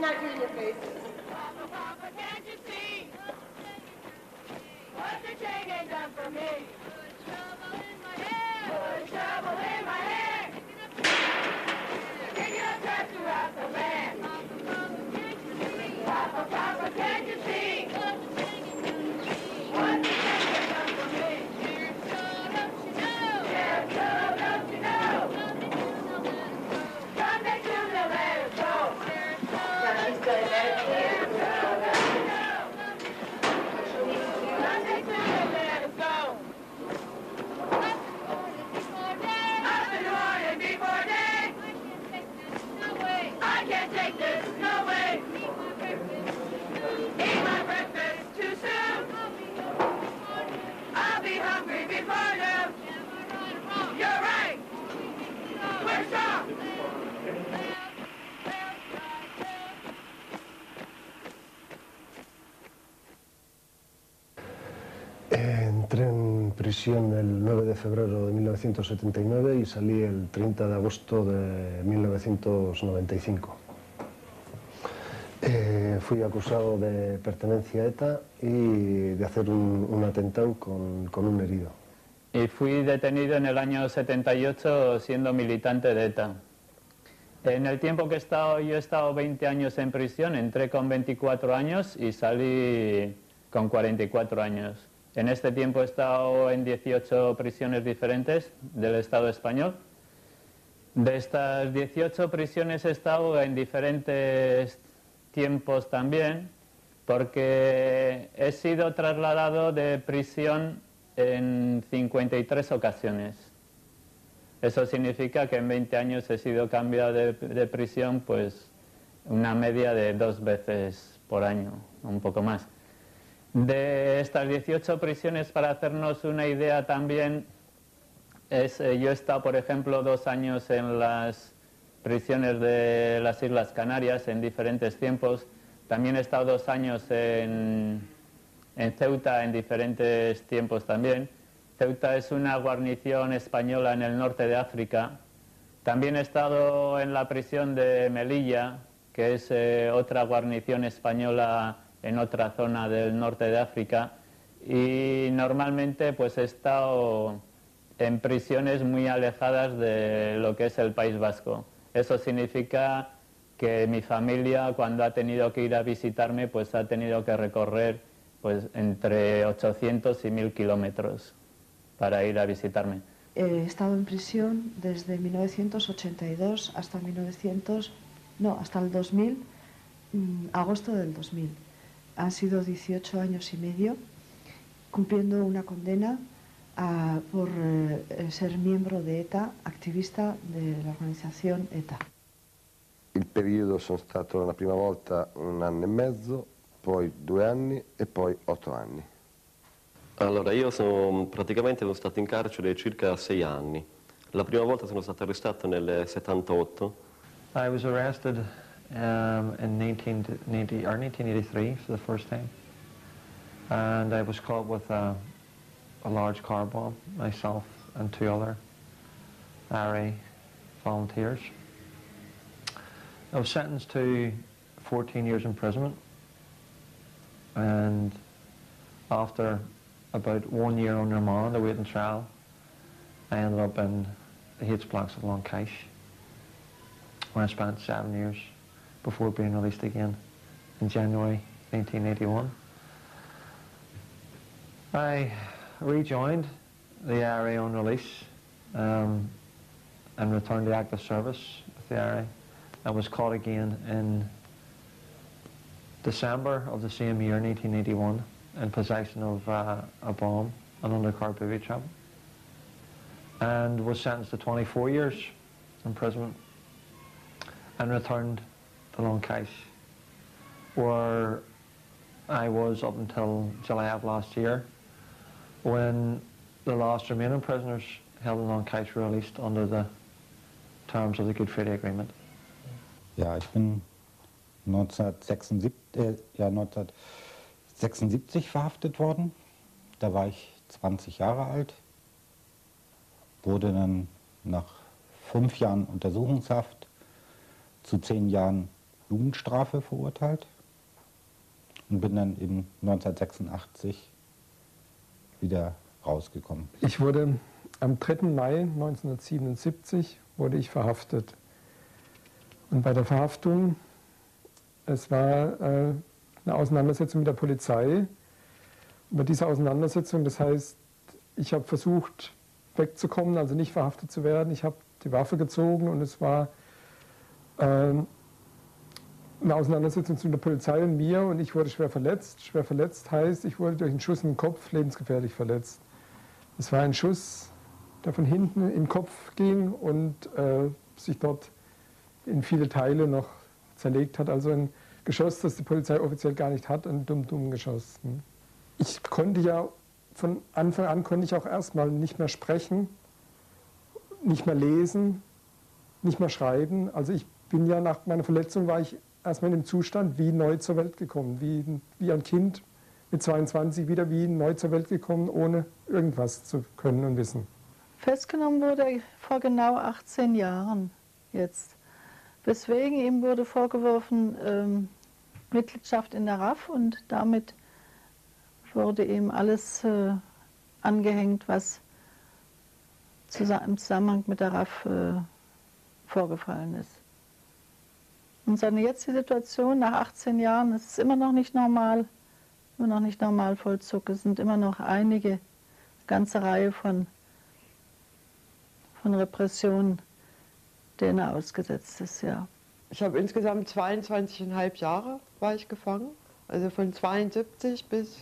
not you in your face. Prisión el 9 de febrero de 1979 y salí el 30 de agosto de 1995. Eh, fui acusado de pertenencia a ETA y de hacer un, atentado con, con un herido. Y fui detenido en el año 78 siendo militante de ETA. En el tiempo que he estado, yo he estado 20 años en prisión, entré con 24 años y salí con 44 años. En este tiempo he estado en 18 prisiones diferentes del Estado español. De estas 18 prisiones he estado en diferentes tiempos también, porque he sido trasladado de prisión en 53 ocasiones. Eso significa que en 20 años he sido cambiado de, de prisión pues una media de dos veces por año, un poco más. De estas 18 prisiones, para hacernos una idea también, es, eh, yo he estado, por ejemplo, dos años en las prisiones de las Islas Canarias en diferentes tiempos. También he estado dos años en, Ceuta en diferentes tiempos también. Ceuta es una guarnición española en el norte de África. También he estado en la prisión de Melilla, que es eh, otra guarnición española en otra zona del norte de África. Y normalmente pues he estado en prisiones muy alejadas de lo que es el País Vasco. Eso significa que mi familia cuando ha tenido que ir a visitarme pues ha tenido que recorrer pues entre 800 y 1000 kilómetros para ir a visitarme. He estado en prisión desde 1982 hasta 1900, no, hasta el 2000, mm, agosto del 2000. Han sido 18 años y medio cumpliendo una condena a- por eh, ser miembro de ETA, activista de la organización ETA. Il periodo sono stato la prima volta un anno e mezzo, poi due anni e poi otto anni. Allora, io sono, praticamente sono stato in carcere circa sei anni. La prima volta sono stato arrestato nel 78. I was arrested um, in 1990, or 1983 for the first time. And I was caught with a, a large car bomb, myself and two other RA volunteers. I was sentenced to 14 years imprisonment. And after about one year on remand awaiting trial, I ended up in the H blocks of Long Longcash where I spent seven years before being released again in January 1981. I rejoined the IRA on release um, and returned to active service with the IRA. I was caught again in December of the same year, 1981, in possession of uh, a bomb, an undercar booby trap, and was sentenced to 24 years imprisonment and returned to Longcash, where I was up until July of last year, when the last remaining prisoners held in Longcash were released under the terms of the Good Friday Agreement. Ja, ich bin 1976, äh, ja, 1976 verhaftet worden. Da war ich 20 Jahre alt. Wurde dann nach fünf Jahren Untersuchungshaft zu zehn Jahren Jugendstrafe verurteilt und bin dann eben 1986 wieder rausgekommen. Ich wurde am 3. Mai 1977 wurde ich verhaftet. Und bei der Verhaftung, es war äh, eine Auseinandersetzung mit der Polizei. Und bei dieser Auseinandersetzung, das heißt, ich habe versucht wegzukommen, also nicht verhaftet zu werden. Ich habe die Waffe gezogen und es war äh, eine Auseinandersetzung zwischen der Polizei und mir und ich wurde schwer verletzt. Schwer verletzt heißt, ich wurde durch einen Schuss in den Kopf lebensgefährlich verletzt. Es war ein Schuss, der von hinten im Kopf ging und äh, sich dort in viele Teile noch zerlegt hat. Also ein Geschoss, das die Polizei offiziell gar nicht hat, ein dumm-dumm-Geschoss. Ich konnte ja von Anfang an konnte ich auch erstmal nicht mehr sprechen, nicht mehr lesen, nicht mehr schreiben. Also ich bin ja nach meiner Verletzung war ich erstmal in dem Zustand wie neu zur Welt gekommen, wie, wie ein Kind mit 22 wieder wie neu zur Welt gekommen, ohne irgendwas zu können und wissen. Festgenommen wurde er vor genau 18 Jahren jetzt. Weswegen ihm wurde vorgeworfen ähm, Mitgliedschaft in der RAF und damit wurde ihm alles äh, angehängt, was im Zusammenhang mit der RAF äh, vorgefallen ist. Und seine jetzige Situation nach 18 Jahren, es ist immer noch nicht normal, immer noch nicht normal Vollzug. Es sind immer noch einige, ganze Reihe von, von Repressionen, denen er ausgesetzt ist, ja. Ich habe insgesamt 22,5 Jahre war ich gefangen, also von 72 bis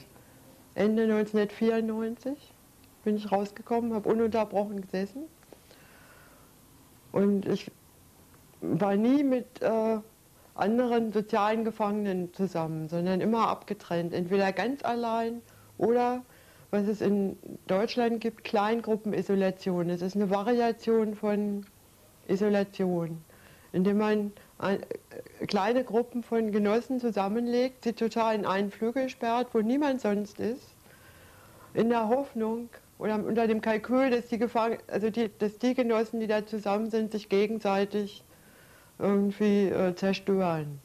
Ende 1994 bin ich rausgekommen, habe ununterbrochen gesessen. Und ich war nie mit äh, anderen sozialen Gefangenen zusammen, sondern immer abgetrennt, entweder ganz allein oder was es in Deutschland gibt, Kleingruppenisolation. Es ist eine Variation von Isolation, indem man äh, kleine Gruppen von Genossen zusammenlegt, sie total in einen Flügel sperrt, wo niemand sonst ist, in der Hoffnung oder unter dem Kalkül, dass die, Gefang also die, dass die Genossen, die da zusammen sind, sich gegenseitig irgendwie äh, zerstören.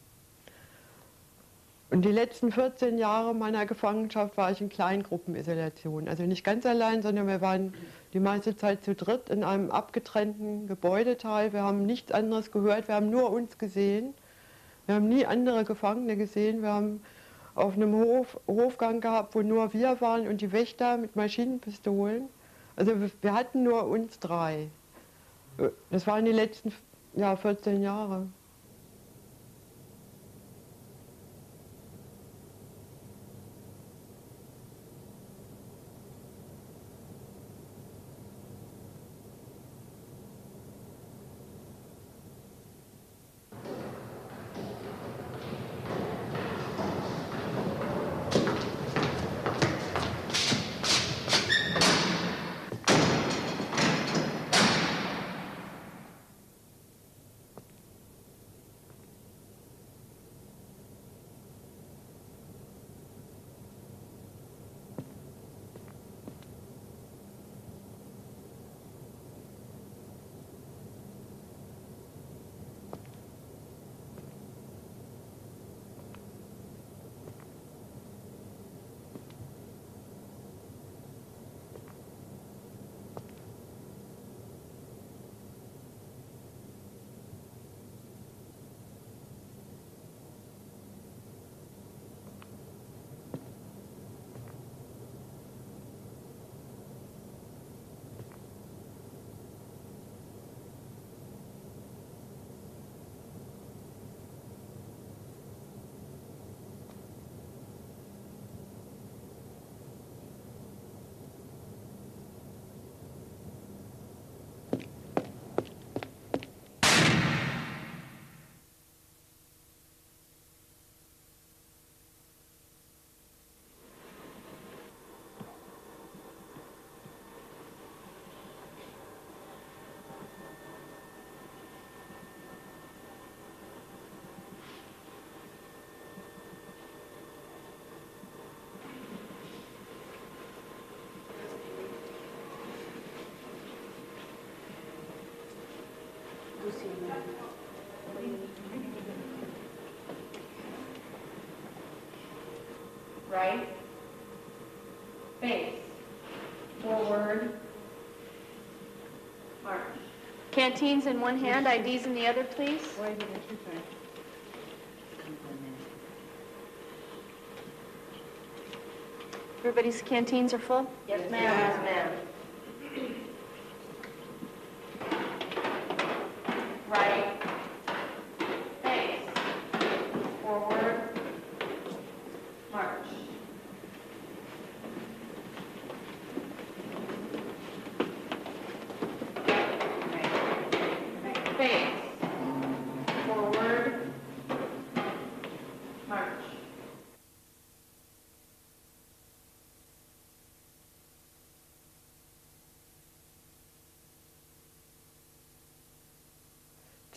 Und die letzten 14 Jahre meiner Gefangenschaft war ich in Kleingruppenisolation. Also nicht ganz allein, sondern wir waren die meiste Zeit zu dritt in einem abgetrennten Gebäudeteil. Wir haben nichts anderes gehört, wir haben nur uns gesehen. Wir haben nie andere Gefangene gesehen. Wir haben auf einem Hof, Hofgang gehabt, wo nur wir waren und die Wächter mit Maschinenpistolen. Also wir hatten nur uns drei. Das waren die letzten Il y a Right, Face. forward, march. Canteens in one hand, IDs in the other, please. Everybody's canteens are full? Yes, ma'am. Yes, ma'am.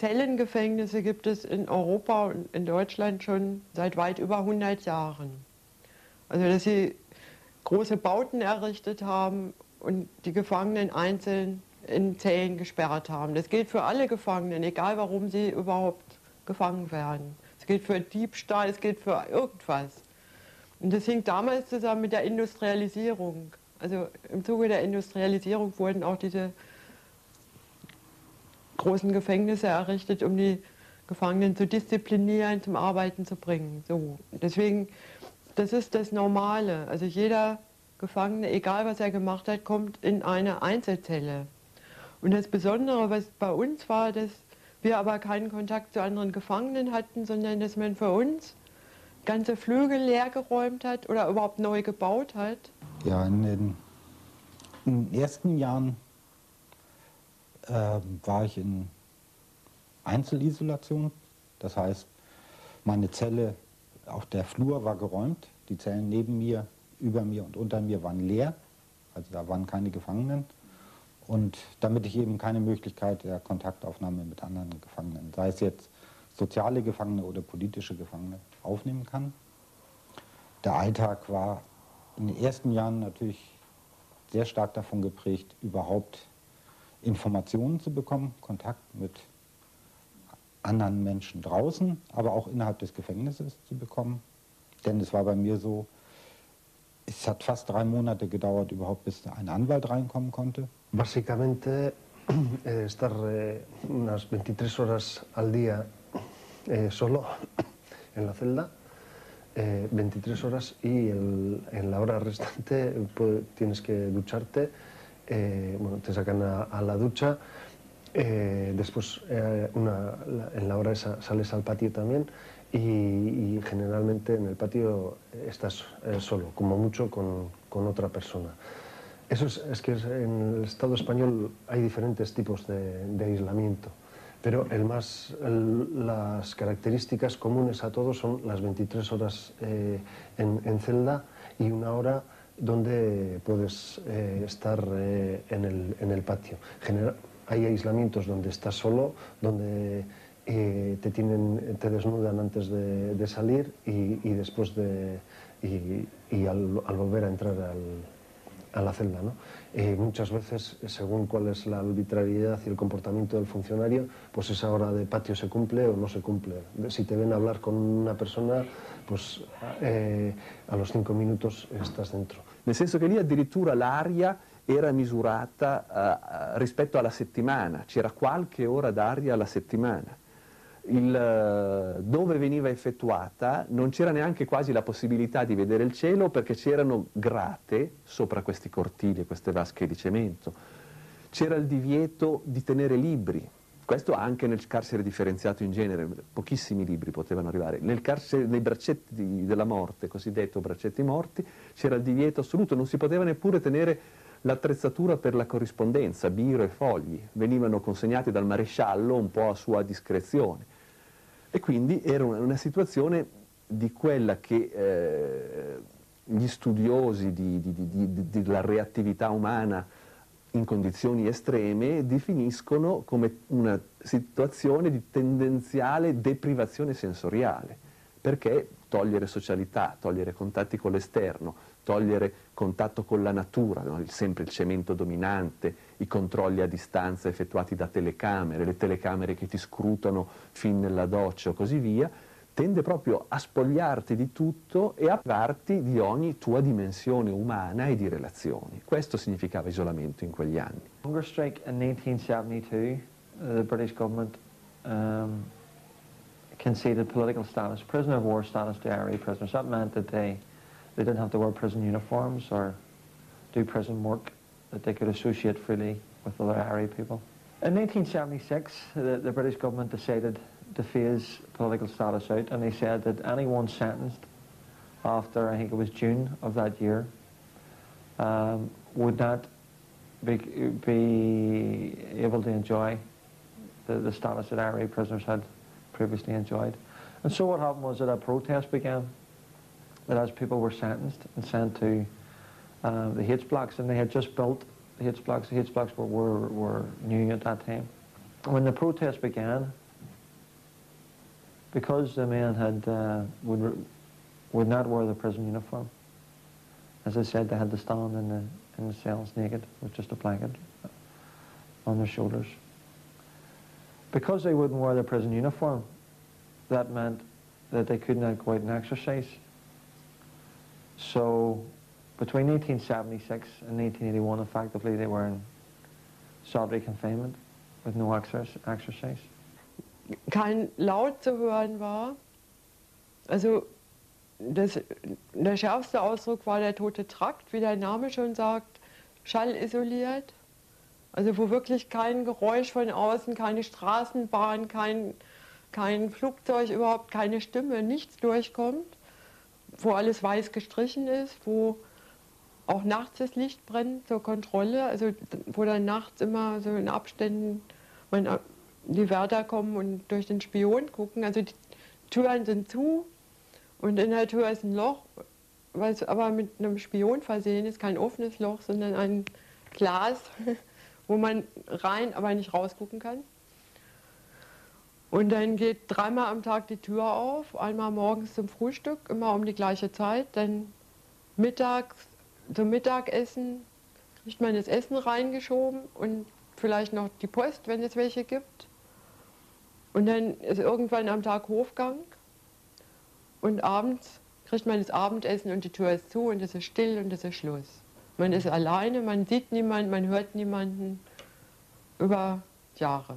Zellengefängnisse gibt es in Europa und in Deutschland schon seit weit über 100 Jahren. Also dass sie große Bauten errichtet haben und die Gefangenen einzeln in Zellen gesperrt haben. Das gilt für alle Gefangenen, egal warum sie überhaupt gefangen werden. Es gilt für Diebstahl, es gilt für irgendwas. Und das hing damals zusammen mit der Industrialisierung. Also im Zuge der Industrialisierung wurden auch diese großen Gefängnisse errichtet, um die Gefangenen zu disziplinieren, zum Arbeiten zu bringen. So. Deswegen, das ist das Normale. Also jeder Gefangene, egal was er gemacht hat, kommt in eine Einzelzelle. Und das Besondere, was bei uns war, dass wir aber keinen Kontakt zu anderen Gefangenen hatten, sondern dass man für uns ganze Flügel leergeräumt hat oder überhaupt neu gebaut hat. Ja, in den, in den ersten Jahren äh, war ich in Einzelisolation. Das heißt, meine Zelle, auch der Flur war geräumt. Die Zellen neben mir, über mir und unter mir waren leer. Also da waren keine Gefangenen. Und damit ich eben keine Möglichkeit der Kontaktaufnahme mit anderen Gefangenen, sei es jetzt soziale Gefangene oder politische Gefangene, aufnehmen kann. Der Alltag war in den ersten Jahren natürlich sehr stark davon geprägt, überhaupt Informationen zu bekommen, Kontakt mit anderen Menschen draußen, aber auch innerhalb des Gefängnisses zu bekommen. Denn es war bei mir so, es hat fast drei Monate gedauert, überhaupt bis ein Anwalt reinkommen konnte. Básicamente, eh, estar eh, unas 23 horas al día eh, solo en la celda, eh, 23 horas y el- en la hora restante eh, pu- tienes que ducharte, eh, te sacan a, la ducha, eh, después eh, en la hora esa sales al patio también y, y generalmente en el patio estás solo, como mucho con, otra persona. Eso es, es que en el Estado español hay diferentes tipos de, aislamiento, pero el más, el- las características comunes a todos son las 23 horas en, en celda y una hora donde puedes eh, estar eh, en, el, patio. Genera- hay aislamientos donde estás solo, donde eh, te, tienen, te desnudan antes de, salir y, después de, y, al, al volver a entrar al, a la celda. ¿no? Muchas veces, según cuál es la arbitrariedad y el comportamiento del funcionario, pues esa hora de patio se cumple o no se cumple. Si te ven hablar con una persona, pues a los cinco minutos estás dentro. Nel senso che lì addirittura l'aria era misurata eh, rispetto alla settimana, c'era qualche ora d'aria alla settimana. Il, eh, dove veniva effettuata non c'era neanche quasi la possibilità di vedere il cielo perché c'erano grate sopra questi cortili e queste vasche di cemento. C'era il divieto di tenere libri, questo anche nel carcere differenziato in genere, pochissimi libri potevano arrivare. Carcere, nei braccetti della morte, cosiddetto braccetti morti, c'era il divieto assoluto, non si poteva neppure tenere l'attrezzatura per la corrispondenza, biro e fogli, venivano consegnati dal maresciallo un po' a sua discrezione. E quindi era una, una situazione di quella che eh, gli studiosi di- di- di- di- di- della reattività umana in condizioni estreme definiscono come una situazione di tendenziale deprivazione sensoriale, perché togliere socialità, togliere contatti con l'esterno, togliere contatto con la natura, no? Sempre il cemento dominante, i controlli a distanza effettuati da telecamere, le telecamere che ti scrutano fin nella doccia o così via, tende proprio a spogliarti di tutto e a privarti di ogni tua dimensione umana e di relazioni. Questo significava isolamento in quegli anni. Hunger strike in 1972, uh, the British government um, conceded political status, prisoner of war status to IRA prisoners. That meant that they, they didn't have to wear prison uniforms or do prison work, that they could associate freely with other IRA people. In 1976, the, the British government decided to phase political status out, and they said that anyone sentenced after, I think it was June of that year, um, would not be, be able to enjoy the, the status that IRA prisoners had previously enjoyed. And so what happened was that a protest began, that as people were sentenced and sent to um, the H blocks, and they had just built the H blocks. The H blocks were, were, were new at that time. When the protest began, because the men had uh, would would not wear the prison uniform, as I said, they had to stand in the in the cells naked with just a blanket on their shoulders. Because they wouldn't wear their prison uniform, that meant that they could not go out and exercise. So between 1876 and 1881, effectively, they were in solitary confinement with no exercise. Kein Laut zu hören war. Also das, der schärfste Ausdruck war der tote Trakt, wie der Name schon sagt, schallisoliert. Also wo wirklich kein Geräusch von außen, keine Straßenbahn, kein, kein Flugzeug, überhaupt keine Stimme, nichts durchkommt. Wo alles weiß gestrichen ist, wo auch nachts das Licht brennt zur Kontrolle, also wo dann nachts immer so in Abständen man die Wärter kommen und durch den Spion gucken. Also die Türen sind zu und in der Tür ist ein Loch, was aber mit einem Spion versehen ist, kein offenes Loch, sondern ein Glas, wo man rein, aber nicht rausgucken kann. Und dann geht dreimal am Tag die Tür auf, einmal morgens zum Frühstück, immer um die gleiche Zeit, dann mittags zum Mittagessen kriegt man das Essen reingeschoben und vielleicht noch die Post, wenn es welche gibt. Und dann ist irgendwann am Tag Hofgang und abends kriegt man das Abendessen und die Tür ist zu und es ist still und es ist Schluss. Man ist alleine, man sieht niemanden, man hört niemanden über Jahre.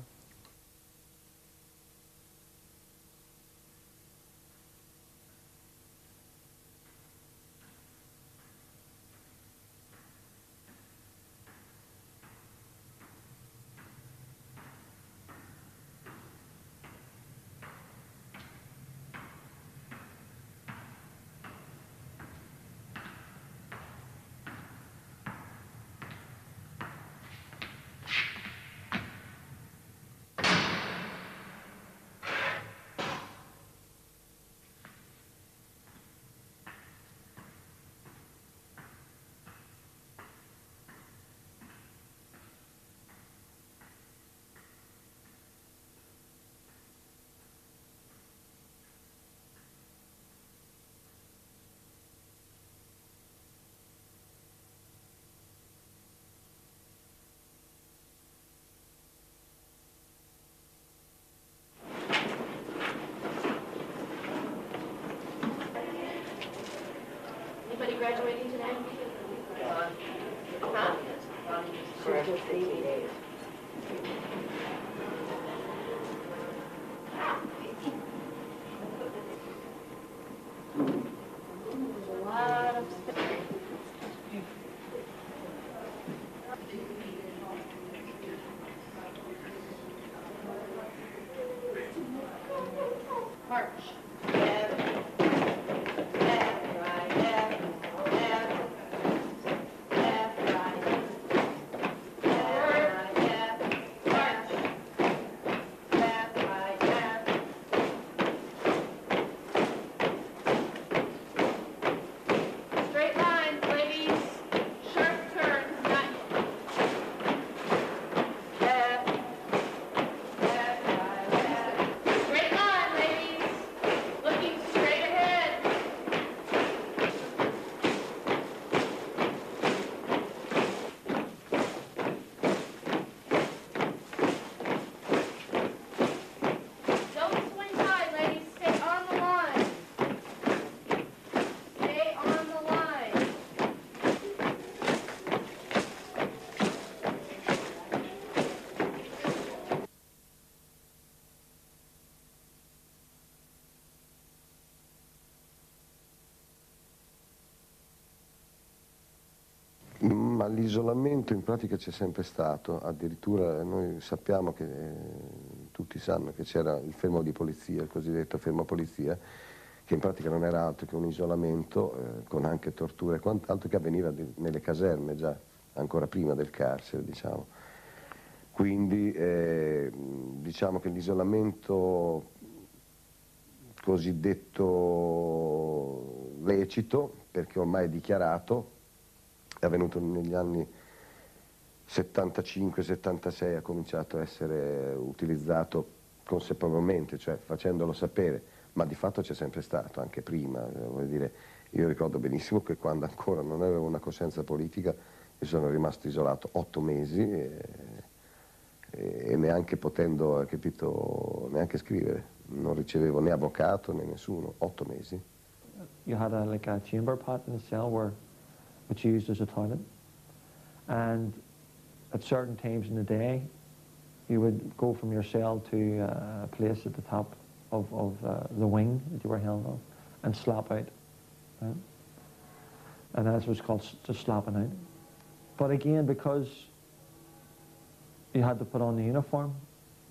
Graduating Ma l'isolamento in pratica c'è sempre stato, addirittura noi sappiamo che, eh, tutti sanno che c'era il fermo di polizia, il cosiddetto fermo polizia, che in pratica non era altro che un isolamento eh, con anche torture e quant'altro che avveniva di, nelle caserme già, ancora prima del carcere diciamo. Quindi eh, diciamo che l'isolamento cosiddetto lecito, perché ormai è dichiarato, è avvenuto negli anni 75-76, ha cominciato a essere utilizzato consapevolmente, cioè facendolo sapere, ma di fatto c'è sempre stato, anche prima. Dire, io ricordo benissimo che quando ancora non avevo una coscienza politica, io sono rimasto isolato otto mesi e, e neanche potendo, capito, neanche scrivere. Non ricevevo né avvocato né nessuno, otto mesi. You had a, like a chamber pot in the cell where which used as a toilet. And at certain times in the day, you would go from your cell to uh, a place at the top of, of uh, the wing that you were held on and slap out. Right? And that's what's called just slapping out. But again, because you had to put on the uniform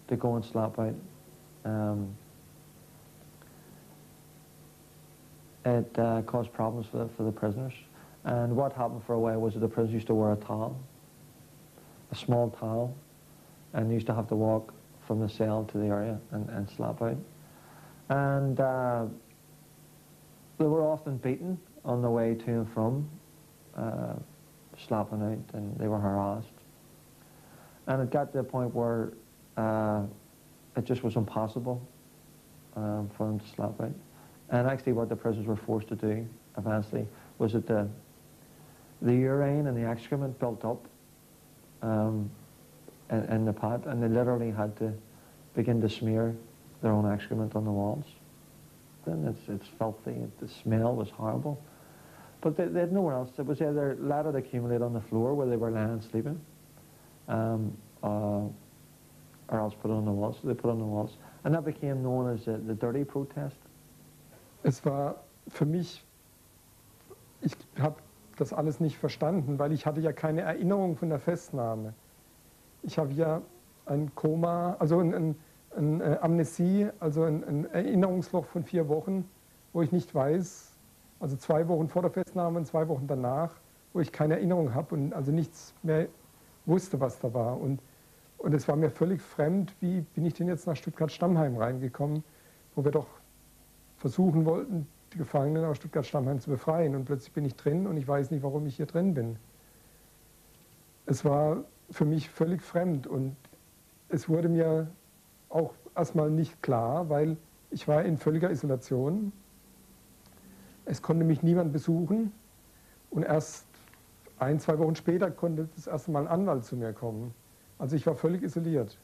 to go and slap out, um, it uh, caused problems for the, for the prisoners. And what happened for a while was that the prisoners used to wear a towel, a small towel, and used to have to walk from the cell to the area and, and slap out. And uh, they were often beaten on the way to and from, uh, slapping out, and they were harassed. And it got to a point where uh, it just was impossible um, for them to slap out. And actually what the prisoners were forced to do eventually was that the the urine and the excrement built up um, in, in, the pot, and they literally had to begin to smear their own excrement on the walls. Then it's, it's filthy, the smell was horrible. But they, they had nowhere else. It was either let it accumulate on the floor where they were lying sleeping, um, uh, or else put it on the walls. So they put it on the walls. And that became known as the, the dirty protest. Es war für mich, ich habe das alles nicht verstanden, weil ich hatte ja keine Erinnerung von der Festnahme. Ich habe ja ein Koma, also ein, ein, ein äh, Amnesie, also ein, ein, Erinnerungsloch von vier Wochen, wo ich nicht weiß, also zwei Wochen vor der Festnahme und zwei Wochen danach, wo ich keine Erinnerung habe und also nichts mehr wusste, was da war. Und, und es war mir völlig fremd, wie bin ich denn jetzt nach Stuttgart-Stammheim reingekommen, wo wir doch versuchen wollten, die Gefangenen aus Stuttgart-Stammheim zu befreien. Und plötzlich bin ich drin und ich weiß nicht, warum ich hier drin bin. Es war für mich völlig fremd und es wurde mir auch erstmal nicht klar, weil ich war in völliger Isolation. Es konnte mich niemand besuchen und erst ein, zwei Wochen später konnte das erste Mal ein Anwalt zu mir kommen. Also ich war völlig isoliert.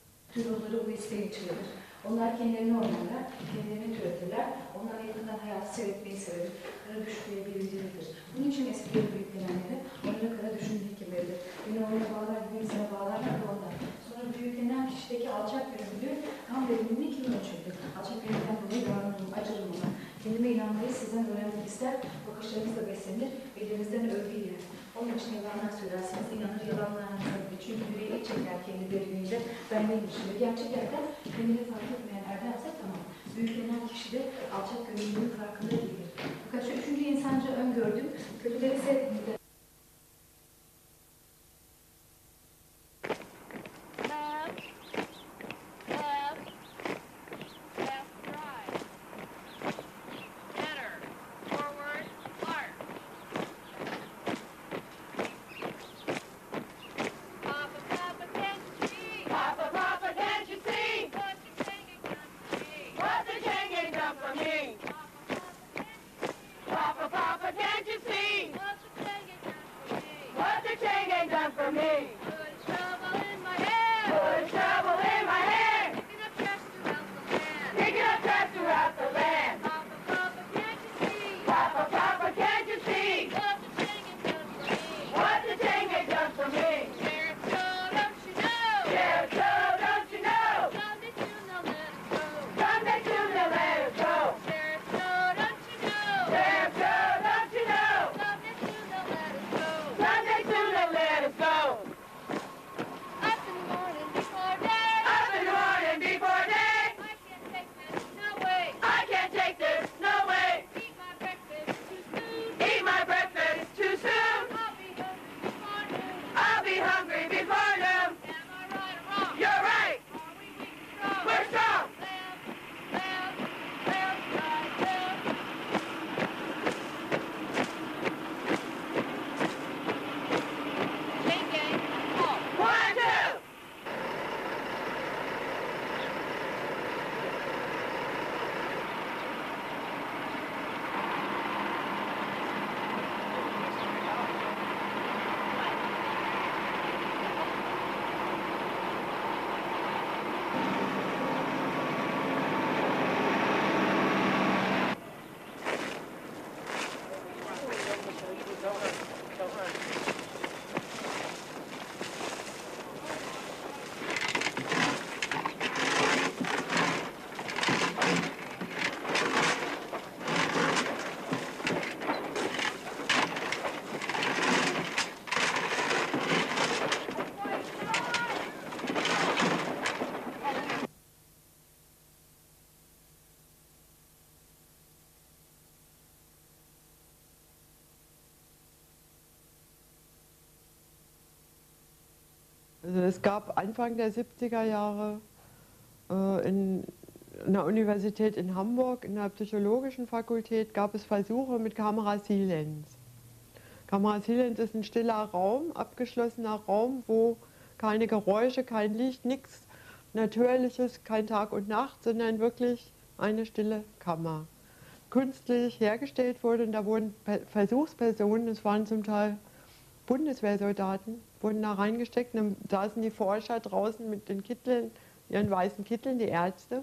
Onlar kendilerini oynarlar, kendilerini türetirler. Onlara yakından hayatı seyretmeyi severim. Kara düşmeye birincilidir. Bunun için eski büyüklenenleri onlara kara düşün hikmetidir. Beni onlara bağlar gibi insana bağlarlar da ondan. Sonra büyüklenen kişideki alçak gönüllü tam verimliliğini kim ölçürdür? Alçak gönüllüden dolayı davranırım, acırım ona. Kendime inanmayı sizden öğrenmek ister, bakışlarınızla beslenir, ellerinizden övgü yer. Onun için yalanlar söylersiniz, inanır yalanlarınıza. Çünkü yüreği çeker kendi derinliğinde. Ben neymişim? Gerçek yerden kendini fark etmeyen erdemse tamam. Büyüklenen kişi de alçak gönüllülüğün farkında değildir. Fakat şu üçüncü insanca öngördüm. Kötüleri sevdiğimde es gab Anfang der 70er Jahre äh, in einer Universität in Hamburg, in der psychologischen Fakultät, gab es Versuche mit Kamera Silens. Kamera Silens ist ein stiller Raum, abgeschlossener Raum, wo keine Geräusche, kein Licht, nichts Natürliches, kein Tag und Nacht, sondern wirklich eine stille Kammer. Künstlich hergestellt wurde und da wurden Versuchspersonen, es waren zum Teil Bundeswehrsoldaten, wurden da reingesteckt und dann saßen die Forscher draußen mit den Kitteln, ihren weißen Kitteln, die Ärzte,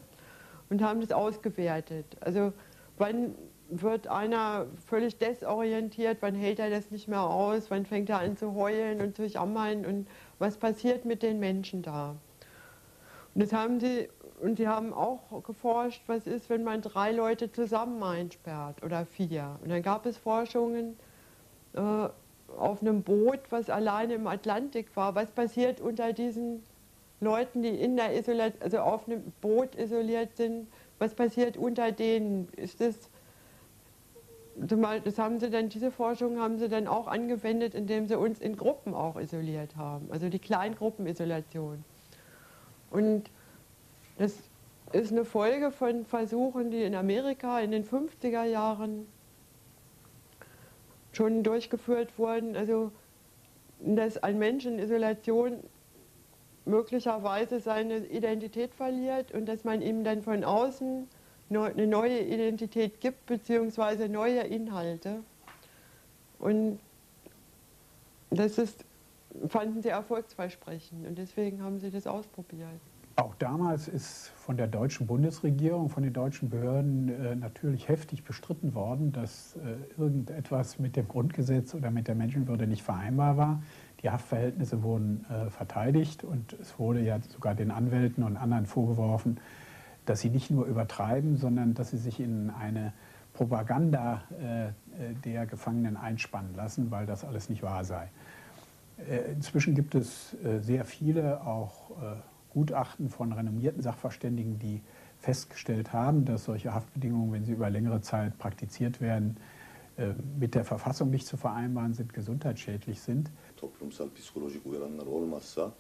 und haben das ausgewertet. Also wann wird einer völlig desorientiert, wann hält er das nicht mehr aus, wann fängt er an zu heulen und zu jammern und was passiert mit den Menschen da. Und das haben sie, und sie haben auch geforscht, was ist, wenn man drei Leute zusammen einsperrt oder vier. Und dann gab es Forschungen äh, auf einem Boot, was alleine im Atlantik war. Was passiert unter diesen Leuten, die in der Isolat also auf einem Boot isoliert sind? Was passiert unter denen? Ist das das haben sie dann, diese Forschung haben sie dann auch angewendet, indem sie uns in Gruppen auch isoliert haben, also die Kleingruppenisolation. Und das ist eine Folge von Versuchen, die in Amerika in den 50er Jahren schon durchgeführt wurden, also dass ein Mensch in Isolation möglicherweise seine Identität verliert und dass man ihm dann von außen eine neue Identität gibt, beziehungsweise neue Inhalte. Und das ist, fanden sie erfolgsversprechend und deswegen haben sie das ausprobiert. Auch damals ist von der deutschen Bundesregierung, von den deutschen Behörden äh, natürlich heftig bestritten worden, dass äh, irgendetwas mit dem Grundgesetz oder mit der Menschenwürde nicht vereinbar war. Die Haftverhältnisse wurden äh, verteidigt und es wurde ja sogar den Anwälten und anderen vorgeworfen, dass sie nicht nur übertreiben, sondern dass sie sich in eine Propaganda der Gefangenen einspannen lassen, weil das alles nicht wahr sei. Inzwischen gibt es sehr viele auch Gutachten von renommierten Sachverständigen, die festgestellt haben, dass solche Haftbedingungen, wenn sie über längere Zeit praktiziert werden, mit der Verfassung nicht zu vereinbaren sind, gesundheitsschädlich sind. Toplumsal psikolojik uyaranlar olmazsa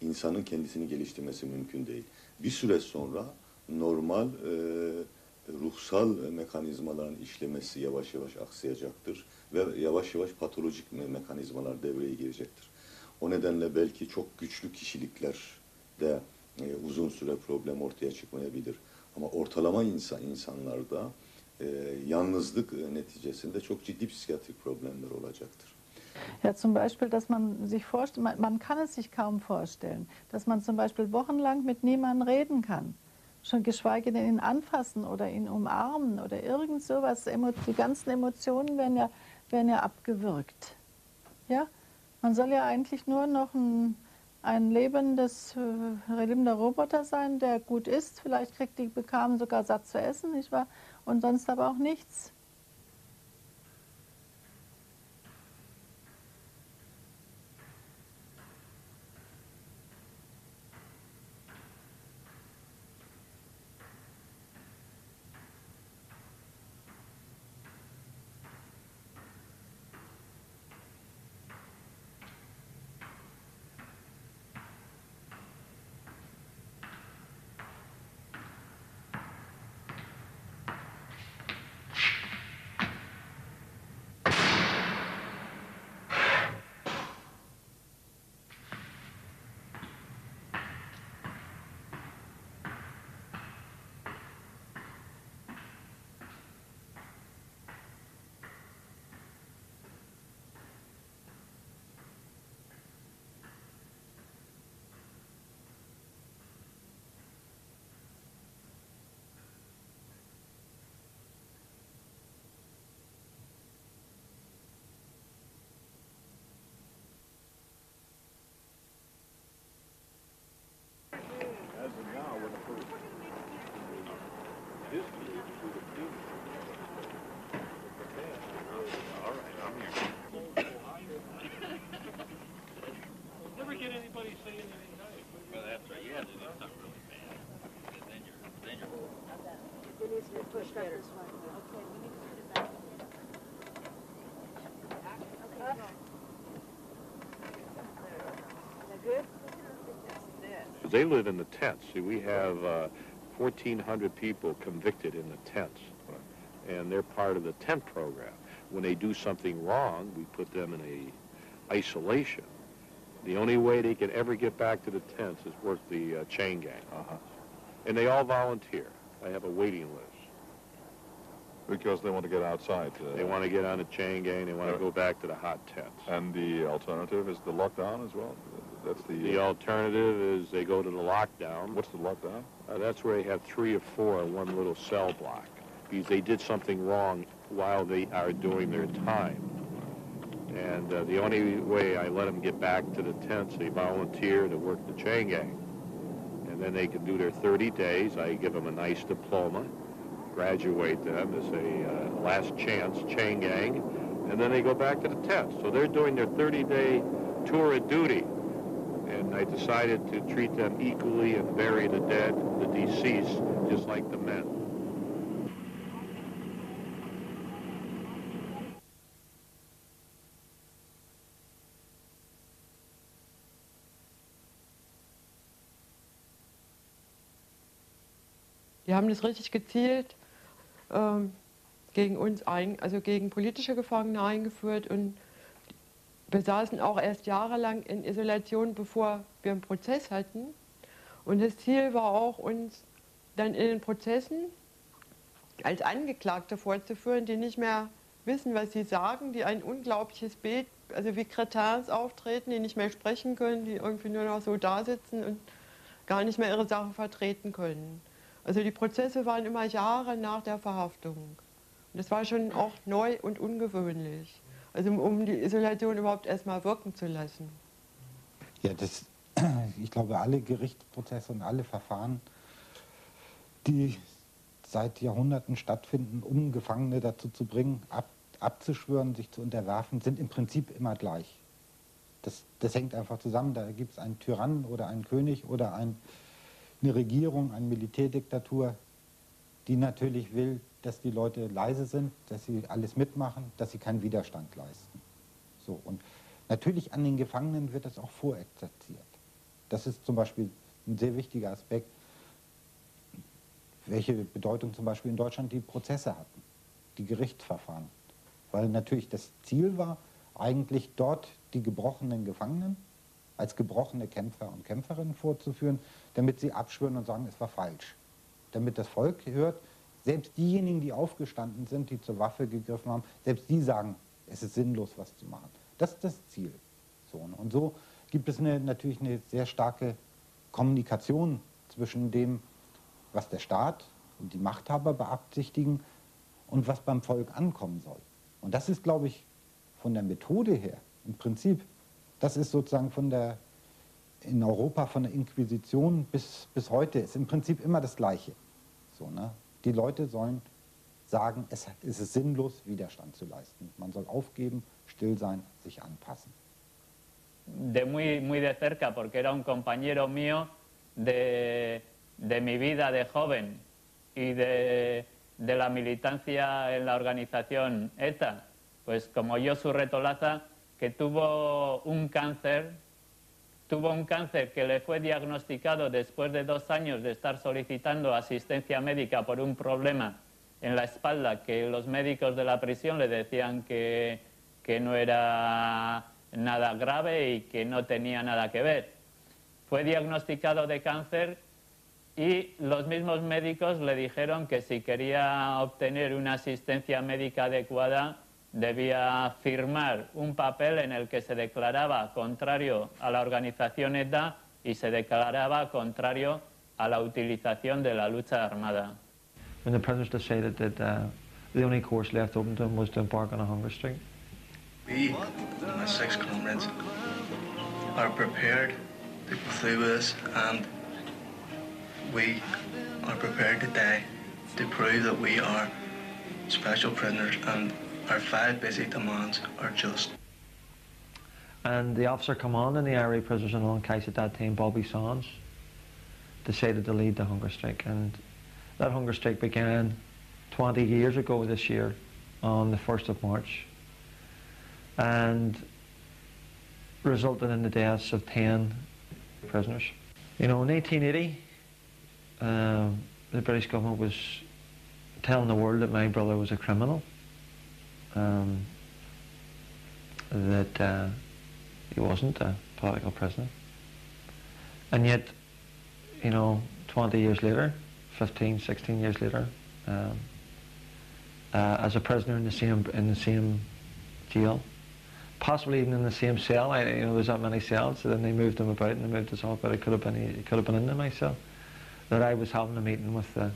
insanın kendisini geliştirmesi mümkün değil. Bir süre sonra normal e, ruhsal mekanizmaların işlemesi yavaş yavaş aksayacaktır ve yavaş yavaş patolojik me mekanizmalar devreye girecektir. O nedenle belki çok güçlü kişilikler de e, uzun süre problem ortaya çıkmayabilir. Ama ortalama insan insanlarda e, yalnızlık neticesinde çok ciddi psikiyatrik problemler olacaktır. Ja, zum Beispiel, dass man sich vorstellt, man, man kann es sich kaum vorstellen, dass man zum Beispiel wochenlang mit niemandem reden kann. schon geschweige denn ihn anfassen oder ihn umarmen oder irgend sowas. Die ganzen Emotionen werden ja, werden ja abgewürgt. Ja? Man soll ja eigentlich nur noch ein, ein lebendes, äh, lebender Roboter sein, der gut isst. Vielleicht kriegt die bekamen sogar satt zu essen, nicht wahr? Und sonst aber auch nichts. Push that this way. Okay, we need to put it back. Okay. Is that good? they live in the tents. See, we have uh, 1,400 people convicted in the tents, and they're part of the tent program. When they do something wrong, we put them in a isolation. The only way they can ever get back to the tents is work the uh, chain gang. Uh-huh. And they all volunteer. I have a waiting list. Because they want to get outside. Uh, They want to get on the chain gang. They want to go back to the hot tents. And the alternative is the lockdown as well? That's the... The alternative is they go to the lockdown. What's the lockdown? Uh, that's where they have three or four in one little cell block because they did something wrong while they are doing their time. And uh, the only way I let them get back to the tents, they volunteer to work the chain gang. And then they can do their 30 days. I give them a nice diploma, graduate them as a uh, last chance chain gang, and then they go back to the tents. So they're doing their 30-day tour of duty and I decided to treat them equally and bury the dead, the deceased, just like the men. Die haben das richtig gezielt ähm, gegen uns, ein, also gegen politische Gefangene eingeführt und wir saßen auch erst jahrelang in Isolation, bevor wir einen Prozess hatten. Und das Ziel war auch, uns dann in den Prozessen als Angeklagte vorzuführen, die nicht mehr wissen, was sie sagen, die ein unglaubliches Bild, also wie Kretins auftreten, die nicht mehr sprechen können, die irgendwie nur noch so da sitzen und gar nicht mehr ihre Sache vertreten können. Also die Prozesse waren immer Jahre nach der Verhaftung. Und das war schon auch neu und ungewöhnlich. Also um- die Isolation überhaupt erstmal wirken zu lassen. Ja, das, ich glaube, alle Gerichtsprozesse und alle Verfahren, die seit Jahrhunderten stattfinden, um Gefangene dazu zu bringen, ab, abzuschwören, sich zu unterwerfen, sind im Prinzip immer gleich. Das, das hängt einfach zusammen. Da gibt es einen Tyrannen oder einen König oder ein, eine Regierung, eine Militärdiktatur, die natürlich will, dass die Leute leise sind, dass sie alles mitmachen, dass sie keinen Widerstand leisten. So, und natürlich an den Gefangenen wird das auch vorexerziert. Das ist zum Beispiel ein sehr wichtiger Aspekt, welche Bedeutung zum Beispiel in Deutschland die Prozesse hatten, die Gerichtsverfahren. Weil natürlich das Ziel war, eigentlich dort die gebrochenen Gefangenen als gebrochene Kämpfer und Kämpferinnen vorzuführen, damit sie abschwören und sagen, es war falsch. Damit das Volk hört, selbst diejenigen, die aufgestanden sind, die zur Waffe gegriffen haben, selbst die sagen, es ist sinnlos, was zu machen. Das ist das Ziel. So, ne? und so gibt es eine, natürlich eine sehr starke Kommunikation zwischen dem, was der Staat und die Machthaber beabsichtigen und was beim Volk ankommen soll. Und das ist, glaube ich, von der Methode her, im Prinzip, das ist sozusagen von der, in Europa von der Inquisition bis, bis heute, ist im Prinzip immer das Gleiche. So, ne? Die Leute sollen sagen, es, ist sinnlos, Widerstand zu leisten. Man soll aufgeben, still sein, sich anpassen. de muy, muy de cerca porque era un compañero mío de, de mi vida de joven y de, de la militancia en la organización ETA. Pues como yo su retolaza, que tuvo un cáncer, tuvo un cáncer que le fue diagnosticado después de dos años de estar solicitando asistencia médica por un problema en la espalda que los médicos de la prisión le decían que, que no era nada grave y que no tenía nada que ver. Fue diagnosticado de cáncer y los mismos médicos le dijeron que si quería obtener una asistencia médica adecuada debía firmar un papel en el que se declaraba contrario a la organización ETA y se declaraba contrario a la utilización de la lucha armada. When the prisoners decided that uh, the only course left open to them was to embark on a hunger strike. We, my six comrades, are prepared to go through this and we are prepared to die to prove that we are special prisoners and our five basic demands are just. And the officer commanding the IRA prisoners in Long-Case at that time, Bobby Sands, decided to lead the hunger strike. And that hunger strike began 20 years ago this year on the 1st of March and resulted in the deaths of 10 prisoners. You know, in 1880, uh, the British government was telling the world that my brother was a criminal, um, that uh, he wasn't a political prisoner. And yet, you know, 20 years later, 15, 16 years later, um, uh, as a prisoner in the same in the same jail, possibly even in the same cell. I, you know, there's not many cells, so then they moved them about and they moved us all But It could have been it could have been in my cell. That I was having a meeting with the,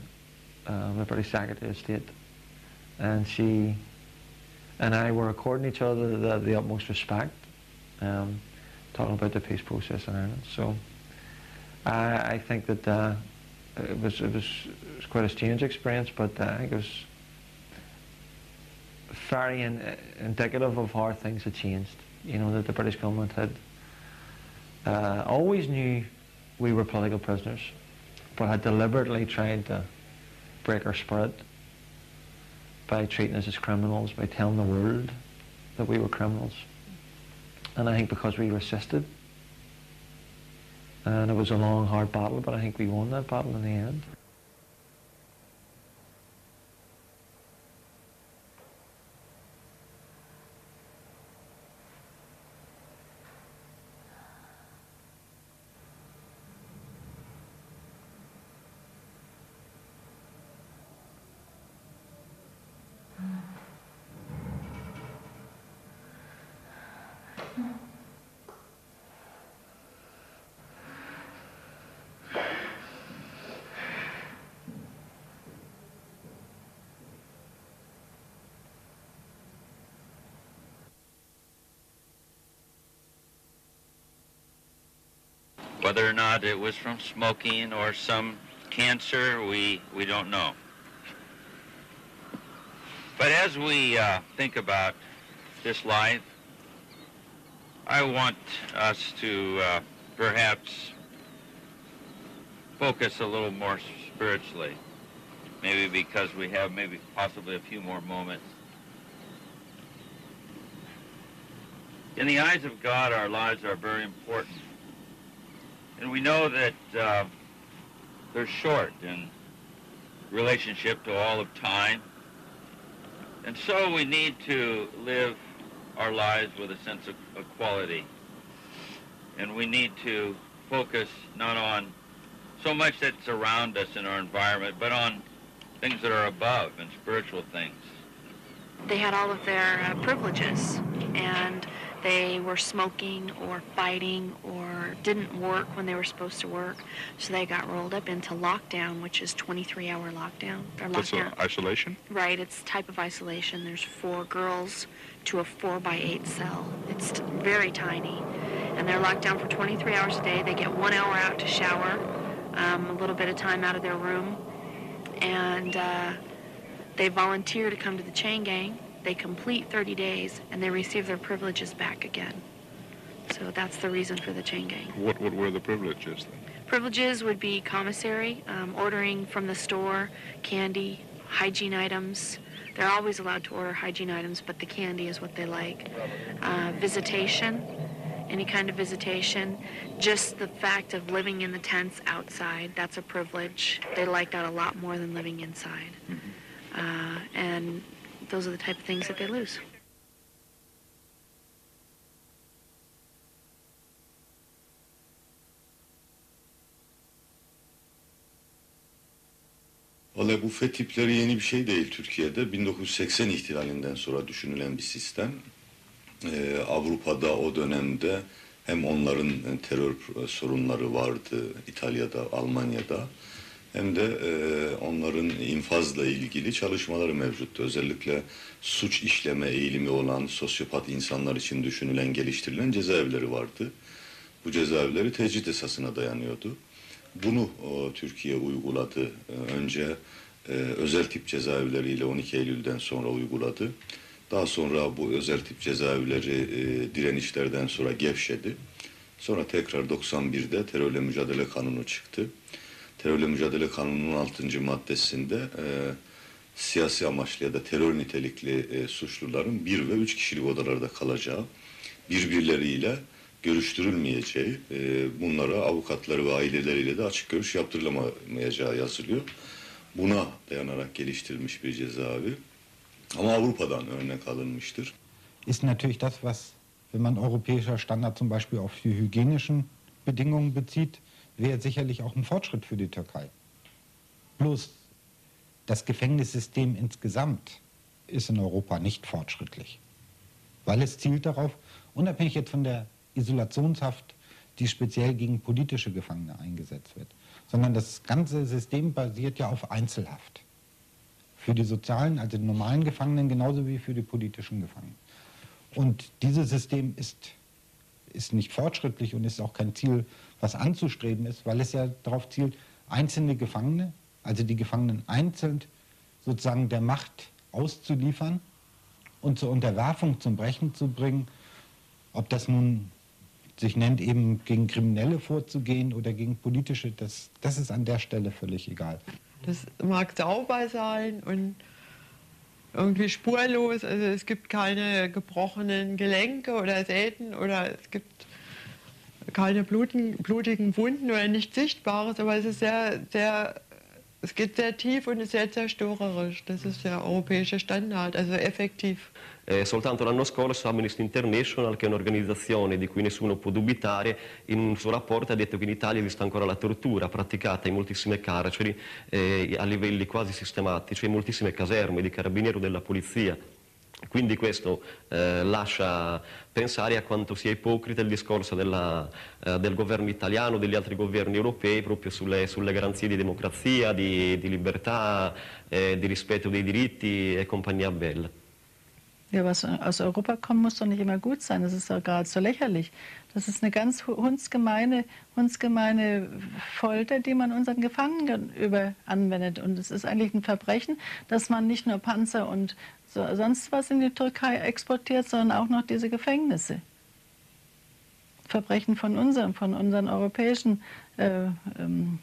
uh, British Secretary of State, and she and I were according each other the, the utmost respect, um, talking about the peace process in Ireland. So I, I think that uh, it was it was it was quite a strange experience, but uh, I think it was very in, indicative of how things had changed. You know, that the British government had uh, always knew we were political prisoners, but had deliberately tried to break our spirit by treating us as criminals, by telling the world that we were criminals. And I think because we resisted, and it was a long, hard battle, but I think we won that battle in the end. Whether or not it was from smoking or some cancer, we, we don't know. But as we uh, think about this life, I want us to uh, perhaps focus a little more spiritually. Maybe because we have maybe possibly a few more moments. In the eyes of God, our lives are very important. And we know that uh, they're short in relationship to all of time. And so we need to live our lives with a sense of equality. And we need to focus not on so much that's around us in our environment, but on things that are above and spiritual things. They had all of their uh, privileges, and they were smoking or fighting or didn't work when they were supposed to work. So they got rolled up into lockdown, which is 23-hour lockdown. Or That's lockdown. isolation? Right, it's type of isolation. There's four girls to a four by eight cell. It's very tiny. And they're locked down for 23 hours a day. They get one hour out to shower, um, a little bit of time out of their room. And uh, they volunteer to come to the chain gang. They complete 30 days and they receive their privileges back again. So that's the reason for the chain gang. What, what were the privileges then? Privileges would be commissary, um, ordering from the store, candy, hygiene items. They're always allowed to order hygiene items, but the candy is what they like. Uh, visitation, any kind of visitation. Just the fact of living in the tents outside, that's a privilege. They like that a lot more than living inside. Uh, and those are the type of things that they lose. Valla bu FET tipleri yeni bir şey değil Türkiye'de. 1980 ihtilalinden sonra düşünülen bir sistem. Ee, Avrupa'da o dönemde hem onların terör sorunları vardı İtalya'da, Almanya'da hem de e, onların infazla ilgili çalışmaları mevcuttu. Özellikle suç işleme eğilimi olan sosyopat insanlar için düşünülen, geliştirilen cezaevleri vardı. Bu cezaevleri tecrit esasına dayanıyordu. Bunu o, Türkiye uyguladı. E, önce e, özel tip cezaevleriyle 12 Eylül'den sonra uyguladı. Daha sonra bu özel tip cezaevleri e, direnişlerden sonra gevşedi. Sonra tekrar 91'de terörle mücadele kanunu çıktı. Terörle mücadele kanununun 6. maddesinde e, siyasi amaçlı ya da terör nitelikli e, suçluların bir ve üç kişilik odalarda kalacağı, birbirleriyle görüştürülmeyeceği, e, bunlara avukatları ve aileleriyle de açık görüş yaptırılamayacağı yazılıyor. Buna dayanarak geliştirilmiş bir cezaevi. Ama Avrupa'dan örnek alınmıştır. ist natürlich das, was, wenn man europäischer Standard zum Beispiel auf die hygienischen Bedingungen bezieht, wäre sicherlich auch ein Fortschritt für die Türkei. Bloß das Gefängnissystem insgesamt ist in Europa nicht fortschrittlich, weil es zielt darauf, unabhängig jetzt von der Isolationshaft, die speziell gegen politische Gefangene eingesetzt wird, sondern das ganze System basiert ja auf Einzelhaft. Für die sozialen, also die normalen Gefangenen genauso wie für die politischen Gefangenen. Und dieses System ist, ist nicht fortschrittlich und ist auch kein Ziel, was anzustreben ist, weil es ja darauf zielt, einzelne Gefangene, also die Gefangenen einzeln sozusagen der Macht auszuliefern und zur Unterwerfung, zum Brechen zu bringen, ob das nun sich nennt, eben gegen Kriminelle vorzugehen oder gegen politische, das, das ist an der Stelle völlig egal. Das mag sauber sein und irgendwie spurlos. Also es gibt keine gebrochenen Gelenke oder Säten oder es gibt keine blutigen, blutigen Wunden oder nichts Sichtbares, aber es ist sehr, sehr, es geht sehr tief und ist sehr zerstörerisch. Das ist der europäische Standard, also effektiv. Eh, soltanto l'anno scorso Amnesty International, che è un'organizzazione di cui nessuno può dubitare, in un suo rapporto ha detto che in Italia esiste ancora la tortura praticata in moltissime carceri eh, a livelli quasi sistematici, in moltissime caserme di carabinieri della polizia. Quindi questo eh, lascia pensare a quanto sia ipocrita il discorso della, eh, del governo italiano, degli altri governi europei proprio sulle, sulle garanzie di democrazia, di, di libertà, eh, di rispetto dei diritti e compagnia bella. Ja, was aus Europa kommt, muss doch nicht immer gut sein. Das ist doch geradezu lächerlich. Das ist eine ganz hundsgemeine, hundsgemeine Folter, die man unseren Gefangenen über anwendet. Und es ist eigentlich ein Verbrechen, dass man nicht nur Panzer und so, sonst was in die Türkei exportiert, sondern auch noch diese Gefängnisse. Verbrechen von unseren, von unseren europäischen, äh, ähm,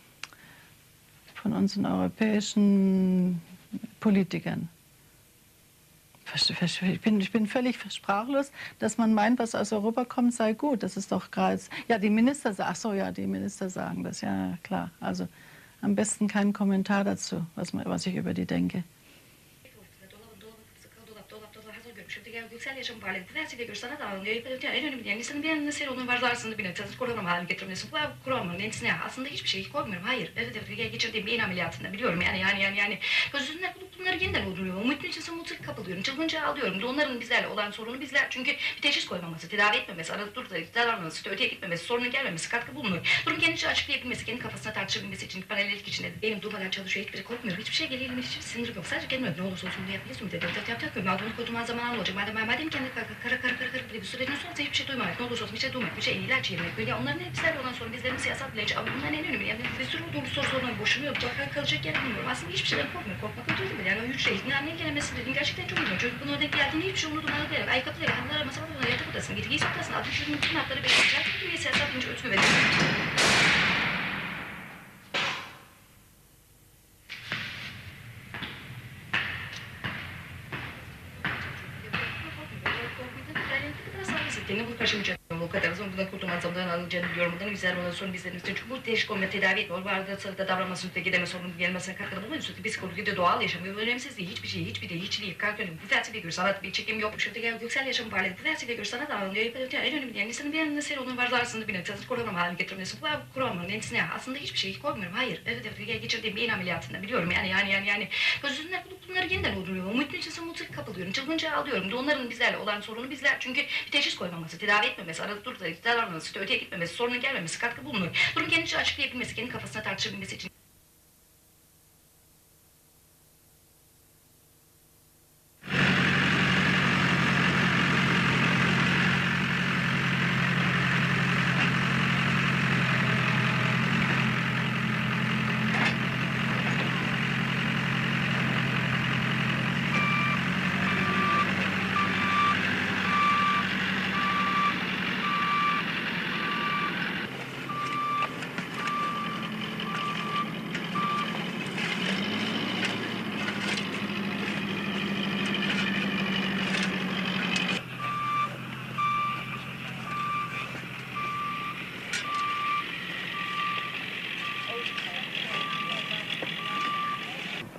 von unseren europäischen Politikern. Ich bin, ich bin völlig sprachlos, dass man meint, was aus Europa kommt, sei gut. Das ist doch gerade. Ja, die Minister, ach so, ja, die Minister sagen das, ja, klar. Also am besten keinen Kommentar dazu, was, was ich über die denke. Yüksel yaşam faaliyeti dersi ve sana da en önemli yani insanın bir yanında seronun var zarfını bir neticesi program haline getirmesi. Bu programın neticesine aslında hiçbir şey koymuyorum. Hayır. Evet evet geçirdiğim beyin ameliyatında biliyorum yani yani yani yani gözünde bulup bunları yeniden uyduruyorum. Umutun için mutluluk kapılıyorum. Çılgınca ağlıyorum. Onların bizlerle olan sorunu bizler. Çünkü bir teşhis koymaması, tedavi etmemesi, arada dur da davranması, öteye gitmemesi, sorunun gelmemesi, katkı bulmuyor. Durum kendince açıklayabilmesi, kendi kafasına tartışabilmesi için paralellik içinde benim durmadan çalışıyor. Hiçbiri korkmuyorum. Hiçbir şey geliyor. Hiçbir sinirim yok. Sadece kendime ne olursa olsun bunu yapabiliyorsun. Dedi. Yap yap yap. Mağdurluk koyduğum zaman olacak. Madem madem kendi kara kara kara kara kara bir süreden sonra hiçbir şey duymamak. Ne olursa olsun bir şey duymamak. Bir şey ilaç yemek. Böyle onların hepsiyle olan sonra bizlerin siyasal bilinci. Ama bunların en önemli. Yani bir sürü doğru soru sorunlar boşanıyor. Bakar kalacak yer bilmiyorum. Aslında hiçbir şeyden korkmuyorum. Korkmak ötürü değil. Yani o hücre ikna ne kelimesi dediğin gerçekten çok ilginç. Çocuk bunun orada geldiğinde hiçbir şey unuttum. Anlatıyor. Ayakkabıları yanlara masa var. Yatak odasına gidiyor. Giysi odasına. Şunun bütün hakları bekleyecek. Dünya siyasal bilinci özgüveni. Proszę cię. Zaman bundan kurtulmaz zamandan alınacağını. Bundan bizler olan sorun bizlerin üstüne çok değişik olma tedavi etme. Arada sırada davranmasını öteki deme sorunun gelmesine katkıda bulunmuyor. Üstelik psikolojide de doğal yaşam. ve Önemsiz değil. Hiçbir şey, hiçbir de hiçliği, kalk önüm. Felsefe göre sanat bir çekim yok. Şu öteki göksel yaşam faaliyeti. Bu felsefe göre sanat alanında en önemli yani insanın bir yanında seronun var zarfını bir neticesi kuramam haline getirmesi. Bu kuramam neticesine aslında hiçbir şey koymuyorum. Hayır. Evet evet geçirdiğim beyin ameliyatında biliyorum. Yani yani yani yani gözünde bulup bunları yeniden uyduruyorum. Umutun için mutluluk kapılıyorum. Çılgınca ağlıyorum. Onların bizlerle olan sorunu bizler. Çünkü bir teşhis koymaması, tedavi etmemesi, dur da davranması, öteye gitmemesi, sorunun gelmemesi, katkı bulmuyor. Durum kendince açıklayabilmesi, kendi kafasına tartışabilmesi için.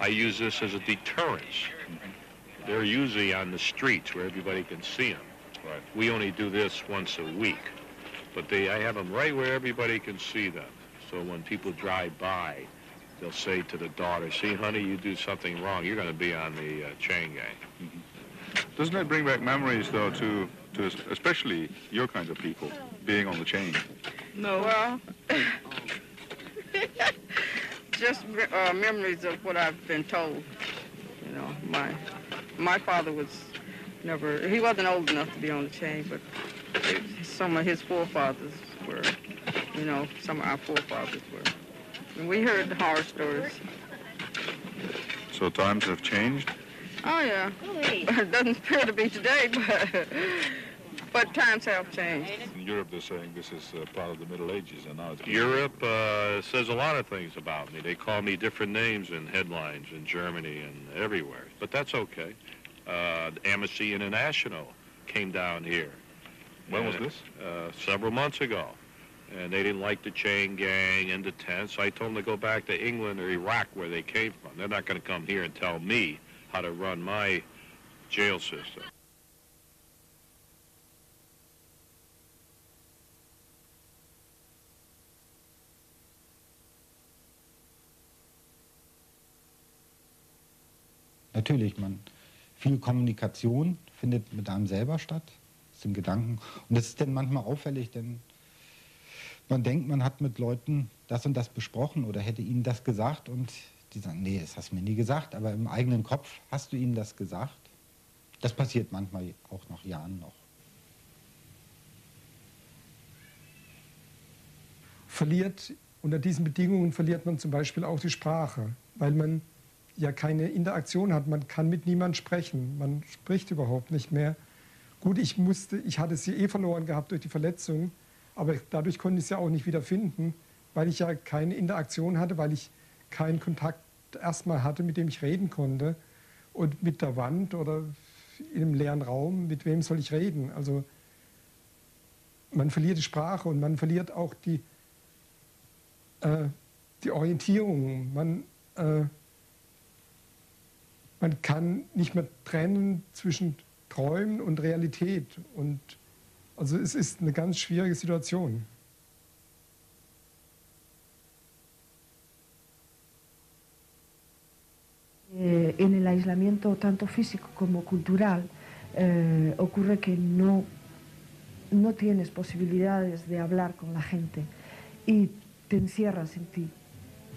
I use this as a deterrence. They're usually on the streets where everybody can see them. Right. We only do this once a week, but they, I have them right where everybody can see them. So when people drive by, they'll say to the daughter, see, honey, you do something wrong, you're going to be on the uh, chain gang. Doesn't that bring back memories, though, to, to especially your kind of people being on the chain? No. Well, just uh, memories of what I've been told. You know, my my father was never, he wasn't old enough to be on the chain, but some of his forefathers were, you know, some of our forefathers were. And we heard the horror stories. So times have changed? Oh, yeah. It doesn't appear to be today, but, but times have changed. In Europe, they're saying this is uh, part of the Middle Ages, and now it's... Europe uh, says a lot of things about me. They call me different names in headlines in Germany and everywhere, but that's okay. Uh, Amnesty International came down here. When was Uh, this? Uh, several months ago. And they didn't like the chain gang and the tents. So I told them to go back to England or Iraq where they came from. They're not going to come here and tell me how to run my jail system. Natürlich, man, viel Kommunikation findet mit einem selber statt, ist im Gedanken. Und das ist dann manchmal auffällig, denn man denkt, man hat mit Leuten das und das besprochen oder hätte ihnen das gesagt und die sagen, nee, das hast du mir nie gesagt, aber im eigenen Kopf hast du ihnen das gesagt. Das passiert manchmal auch nach Jahren noch. verliert, unter diesen Bedingungen verliert man zum Beispiel auch die Sprache, weil man ja keine Interaktion hat. Man kann mit niemand sprechen. Man spricht überhaupt nicht mehr. Gut, ich musste, ich hatte sie eh verloren gehabt durch die Verletzung, aber dadurch konnte ich sie auch nicht wieder finden, weil ich ja keine Interaktion hatte, weil ich keinen Kontakt erstmal hatte, mit dem ich reden konnte. Und mit der Wand oder einem leeren Raum, mit wem soll ich reden? Also man verliert die Sprache und man verliert auch die, äh, die Orientierung. Man, äh, man kann nicht mehr trennen zwischen Träumen und Realität. Und also es ist eine ganz schwierige Situation. Eh, en el aislamiento tanto físico como cultural eh, ocurre que no, no tienes posibilidades de hablar con la gente y te encierras en ti.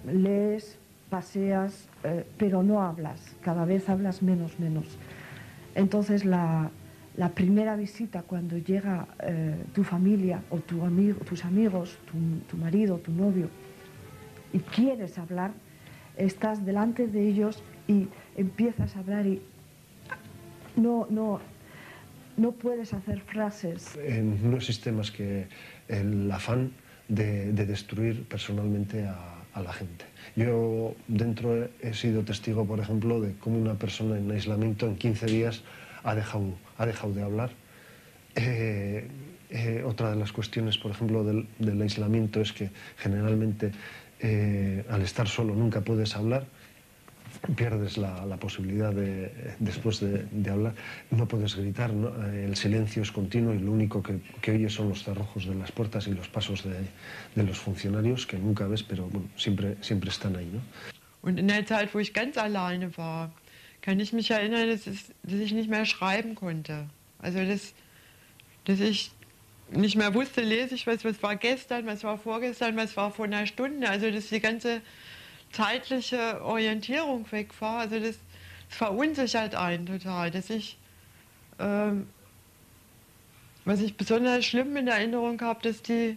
Lees, paseas, eh, pero no hablas, cada vez hablas menos, menos. Entonces la, la primera visita cuando llega eh, tu familia o tu amigo, tus amigos, tu, marido, tu novio, y quieres hablar, estás delante de ellos y empiezas a hablar y no, no, no puedes hacer frases. No existe más que el afán de, de destruir personalmente a, la gente. Yo dentro he, he sido testigo, por ejemplo, de cómo una persona en aislamiento en 15 días ha dejado, ha dejado de hablar. Eh, eh, otra de las cuestiones, por ejemplo, del, del aislamiento es que generalmente eh, al estar solo nunca puedes hablar, pierdes la, la posibilidad de, después de, de hablar, no puedes gritar, ¿no? Eh, el silencio es continuo y lo único que, que oyes son los cerrojos de las puertas y los pasos de, de los funcionarios que nunca ves, pero bueno, siempre, siempre están ahí. ¿no? Und in der Zeit, wo ich ganz alleine war, kann ich mich erinnern, dass, es, dass ich nicht mehr schreiben konnte. Also, dass, dass ich nicht mehr wusste, lese ich was, was war gestern, was war vorgestern, was war vor einer Stunde. Also, dass die ganze zeitliche Orientierung weg war. Also, das, das verunsichert einen total. Dass ich, ähm, was ich besonders schlimm in Erinnerung habe, dass die,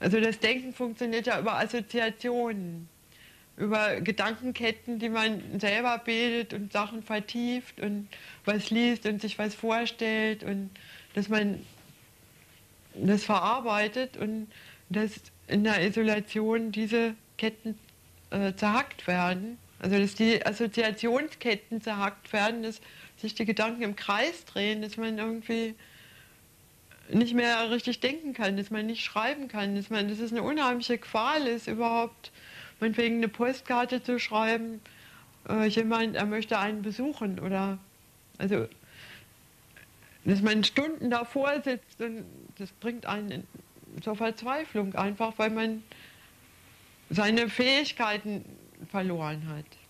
also das Denken funktioniert ja über Assoziationen über Gedankenketten, die man selber bildet und Sachen vertieft und was liest und sich was vorstellt und dass man das verarbeitet und dass in der Isolation diese Ketten äh, zerhackt werden. Also dass die Assoziationsketten zerhackt werden, dass sich die Gedanken im Kreis drehen, dass man irgendwie nicht mehr richtig denken kann, dass man nicht schreiben kann, dass, man, dass es eine unheimliche Qual ist, überhaupt meinetwegen eine Postkarte zu schreiben äh, jemand, er möchte einen besuchen oder also dass man Stunden davor sitzt und das bringt einen in zur Verzweiflung, einfach weil man seine Fähigkeiten verloren hat.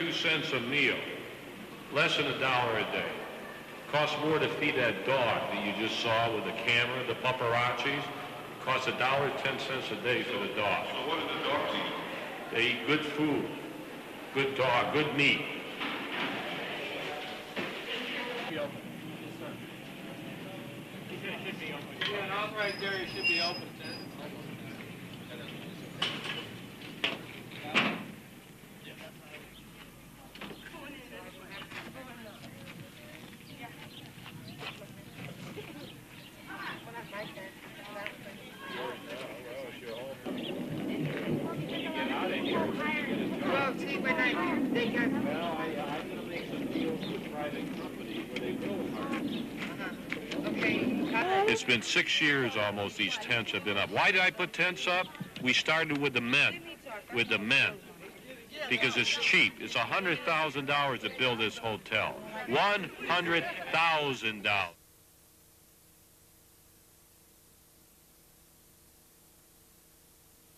32 cents a meal, less than a dollar a day. Costs more to feed that dog that you just saw with the camera, the paparazzis. Costs a dollar ten cents a day for the dog. So what do the dogs eat? They eat good food, good dog, good meat. Yeah, an authorized area should be open. Well, see, when I, they got, It's been six years almost these tents have been up. Why did I put tents up? We started with the men, with the men, because it's cheap. It's $100,000 to build this hotel. $100,000.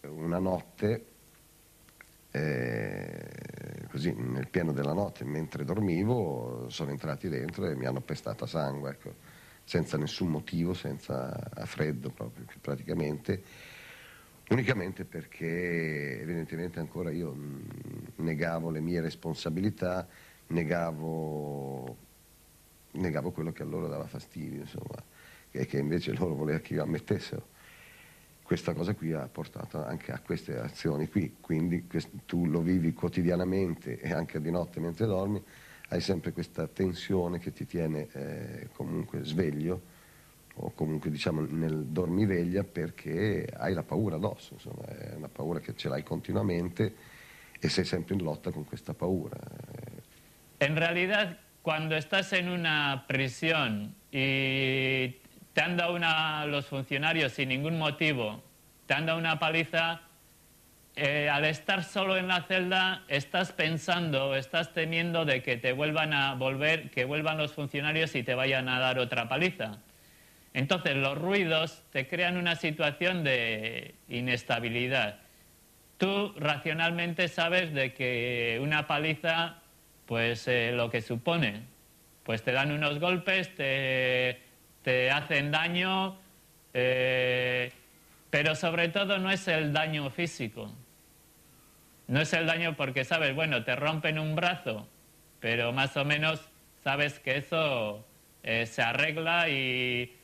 Una notte, eh, così nel pieno della notte, mentre dormivo, sono entrati dentro e mi hanno pestato a sangue, ecco, senza nessun motivo, senza a freddo proprio, praticamente, unicamente perché evidentemente ancora io mh, negavo le mie responsabilità, negavo, negavo quello che a loro dava fastidio, insomma, e che invece loro volevano che io ammettessero. Questa cosa qui ha portato anche a queste azioni qui, quindi tu lo vivi quotidianamente e anche di notte mentre dormi, hai sempre questa tensione che ti tiene eh, comunque sveglio o comunque diciamo nel dormiveglia perché hai la paura addosso, insomma, è una paura che ce l'hai continuamente e sei sempre in lotta con questa paura. En realidad, cuando estás en una prisión y te han dado una, los funcionarios sin ningún motivo, te han dado una paliza, eh, al estar solo en la celda estás pensando, estás temiendo de que te vuelvan a volver, que vuelvan los funcionarios y te vayan a dar otra paliza. Entonces los ruidos te crean una situación de inestabilidad. Tú racionalmente sabes de que una paliza, pues eh, lo que supone, pues te dan unos golpes, te, te hacen daño, eh, pero sobre todo no es el daño físico. No es el daño porque sabes, bueno, te rompen un brazo, pero más o menos sabes que eso eh, se arregla y...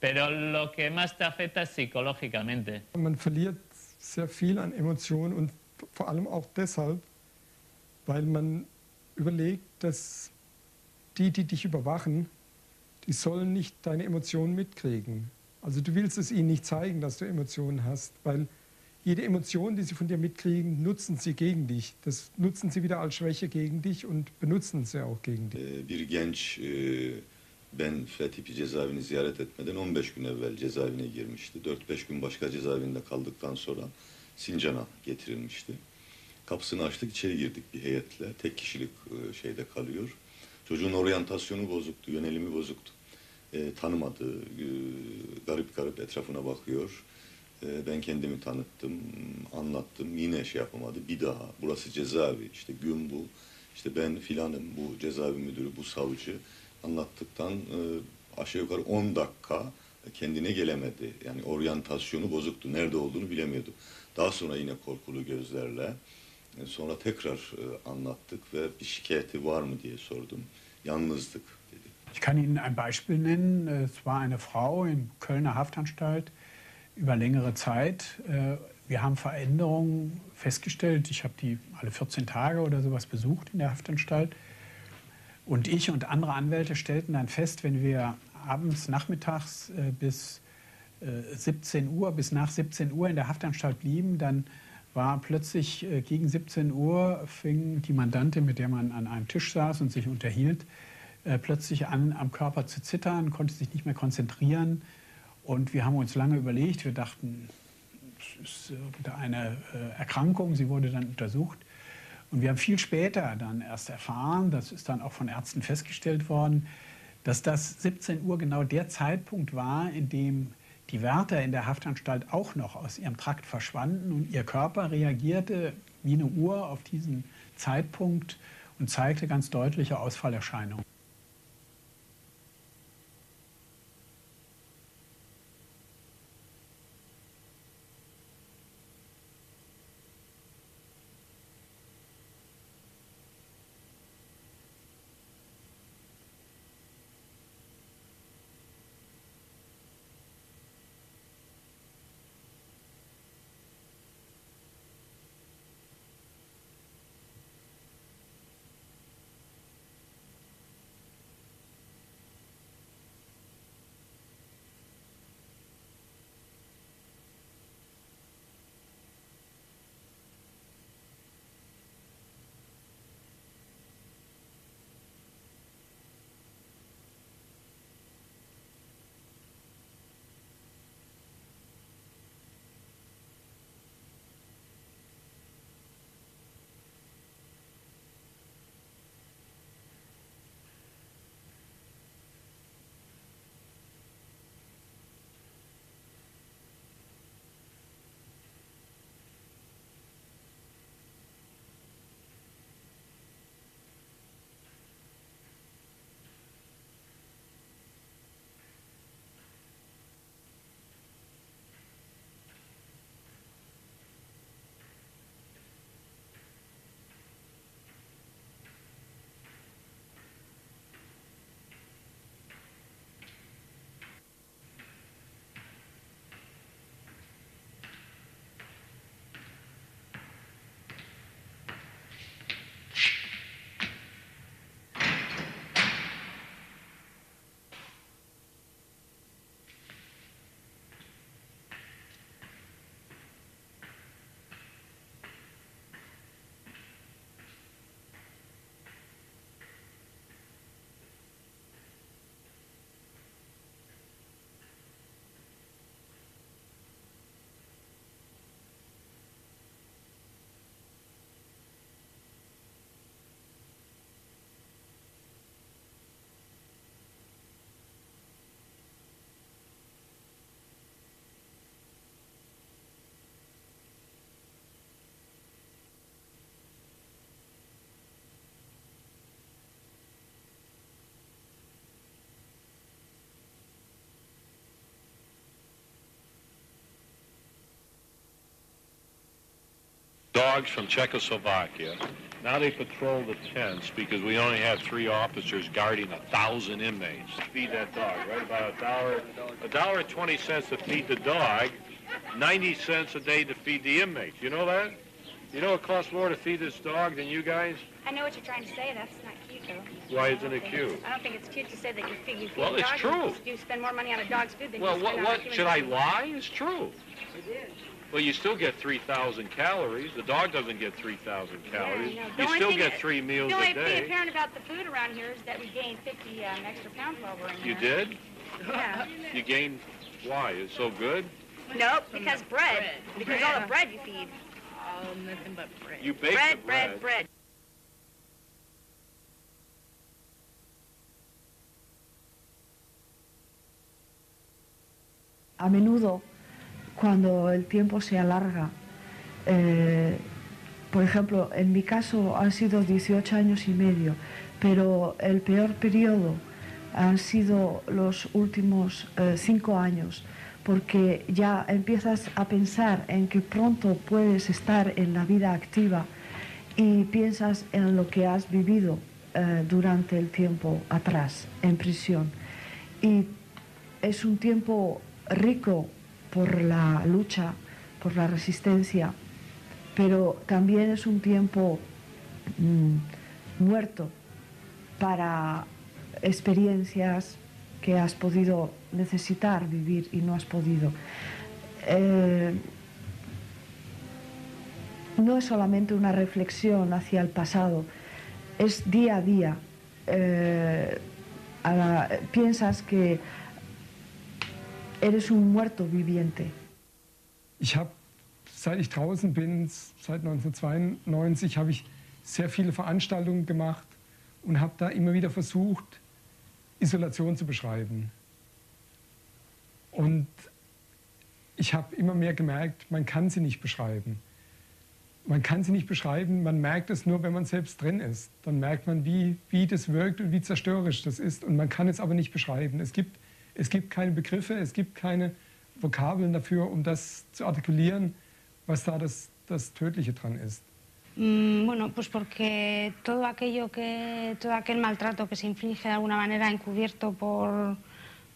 Pero lo que más te afecta es psicológicamente. Man verliert sehr viel an Emotionen und vor allem auch deshalb, weil man überlegt, dass die, die dich überwachen, die sollen nicht deine Emotionen mitkriegen. Also du willst es ihnen nicht zeigen, dass du Emotionen hast, weil jede Emotion, die sie von dir mitkriegen, nutzen sie gegen dich. Das nutzen sie wieder als Schwäche gegen dich und benutzen sie auch gegen dich. Ee, Bir genç e, ben Fetipi cezaevini ziyaret etmeden 15 gün evvel cezaevine girmişti. 4-5 gün başka cezaevinde kaldıktan sonra Sincan'a getirilmişti. Kapısını açtık içeri girdik bir heyetle. Tek kişilik e, şeyde kalıyor. Çocuğun oryantasyonu bozuktu, yönelimi bozuktu. E, tanımadı, e, garip garip etrafına bakıyor. E, ben kendimi tanıttım, anlattım. Yine şey yapamadı. Bir daha burası cezaevi, işte gün bu. İşte ben filanım, bu cezaevi müdürü, bu savcı. Anlattıktan e, aşağı yukarı 10 dakika kendine gelemedi. Yani oryantasyonu bozuktu. Nerede olduğunu bilemiyordu. Daha sonra yine korkulu gözlerle e, sonra tekrar e, anlattık ve bir şikayeti var mı diye sordum. Yalnızdık. Ich kann Ihnen ein Beispiel nennen. Es war eine Frau im Kölner Haftanstalt über längere Zeit. Äh, Wir haben Veränderungen festgestellt. Ich habe die alle 14 Tage oder sowas besucht in der Haftanstalt. Und ich und andere Anwälte stellten dann fest, wenn wir abends, nachmittags äh, bis äh, 17 Uhr, bis nach 17 Uhr in der Haftanstalt blieben, dann war plötzlich äh, gegen 17 Uhr fing die Mandantin, mit der man an einem Tisch saß und sich unterhielt, äh, plötzlich an, am Körper zu zittern, konnte sich nicht mehr konzentrieren. Und wir haben uns lange überlegt, wir dachten, es ist irgendeine äh, Erkrankung, sie wurde dann untersucht. Und wir haben viel später dann erst erfahren, das ist dann auch von Ärzten festgestellt worden, dass das 17 Uhr genau der Zeitpunkt war, in dem die Wärter in der Haftanstalt auch noch aus ihrem Trakt verschwanden und ihr Körper reagierte wie eine Uhr auf diesen Zeitpunkt und zeigte ganz deutliche Ausfallerscheinungen. Dogs from Czechoslovakia. Now they patrol the tents because we only have three officers guarding a thousand inmates. Feed that dog, right? About a dollar, a dollar and twenty cents to feed the dog, ninety cents a day to feed the inmates. You know that? You know it costs more to feed this dog than you guys? I know what you're trying to say. That's not cute, though. Why isn't it cute? I don't think it's cute to say that you feed, you feed Well, it's true. You, spend more money on a dog's food than Well, you what, spend on a what human should I lie? It's true. Well, you still get 3,000 calories. The dog doesn't get 3,000 calories. Yeah, I know. The You still get that- three meals a day. The only a thing day. apparent about the food around here is that we gained 50 um, extra pounds while we're in You did? Yeah. You gained, why? It's so good? Nope, because bread. Because all the bread you feed. Oh, nothing but bread. You bake bread, the bread, bread. A menudo, cuando el tiempo se alarga, eh, por ejemplo, en mi caso han sido 18 años y medio, pero el peor periodo han sido los últimos eh, cinco años, porque ya empiezas a pensar en que pronto puedes estar en la vida activa y piensas en lo que has vivido eh, durante el tiempo atrás, en prisión. Y es un tiempo rico por la lucha, por la resistencia, pero también es un tiempo mm, muerto para experiencias que has podido necesitar vivir y no has podido. Eh, no es solamente una reflexión hacia el pasado, es día a día. Eh, piensas que eres un muerto viviente. Ich habe, seit ich draußen bin, seit 1992, habe ich sehr viele Veranstaltungen gemacht und habe da immer wieder versucht, Isolation zu beschreiben. Und ich habe immer mehr gemerkt, man kann sie nicht beschreiben. Man kann sie nicht beschreiben, man merkt es nur, wenn man selbst drin ist. Dann merkt man, wie, wie das wirkt und wie zerstörerisch das ist. Und man kann es aber nicht beschreiben. Es gibt, es gibt keine Begriffe, es gibt keine Vokabeln dafür, um das zu artikulieren, was da das, das Tödliche dran ist. Mm, bueno, pues porque todo aquello que, todo aquel maltrato que se inflige de alguna manera encubierto por,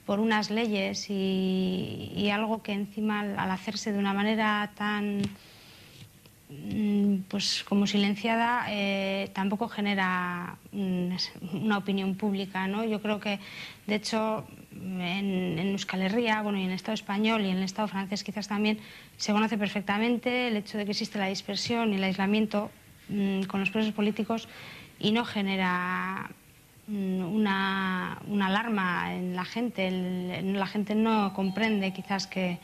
por unas leyes y, y algo que encima al, hacerse de una manera tan pues como silenciada eh, tampoco genera mm, una opinión pública, ¿no? Yo creo que de hecho en, Euskal Herria, bueno, y en el Estado español y en el Estado francés quizás también se conoce perfectamente el hecho de que existe la dispersión y el aislamiento mm, con los presos políticos y no genera mm, una, una alarma en la gente. La gente no comprende quizás que,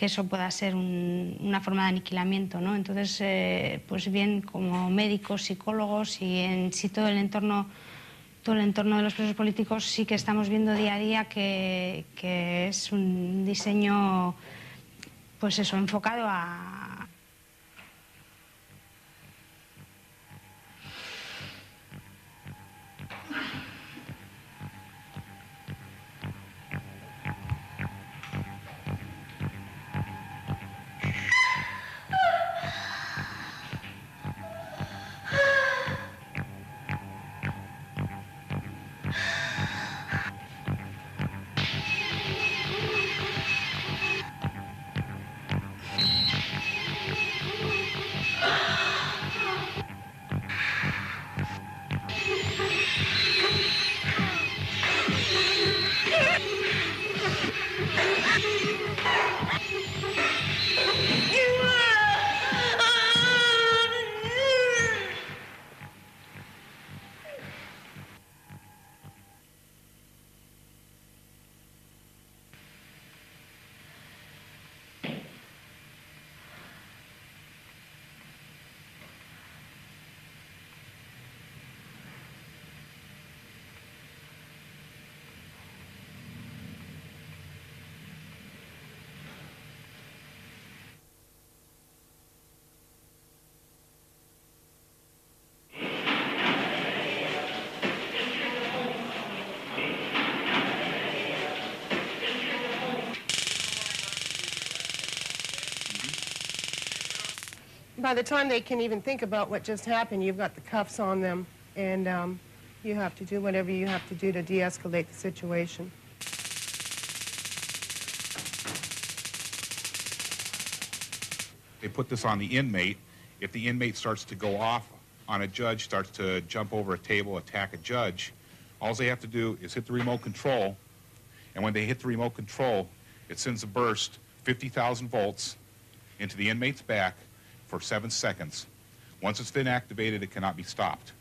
que eso pueda ser un- una forma de aniquilamiento. ¿no? Entonces, eh, pues bien, como médicos, psicólogos y en sí todo el entorno todo el entorno de los presos políticos sí que estamos viendo día a día que, que es un diseño pues eso enfocado a, by the time they can even think about what just happened, you've got the cuffs on them, and um, you have to do whatever you have to do to de-escalate the situation. They put this on the inmate. If the inmate starts to go off on a judge, starts to jump over a table, attack a judge, all they have to do is hit the remote control, and when they hit the remote control, it sends a burst, 50,000 volts, into the inmate's back for seven seconds. Once it's been activated, it cannot be stopped.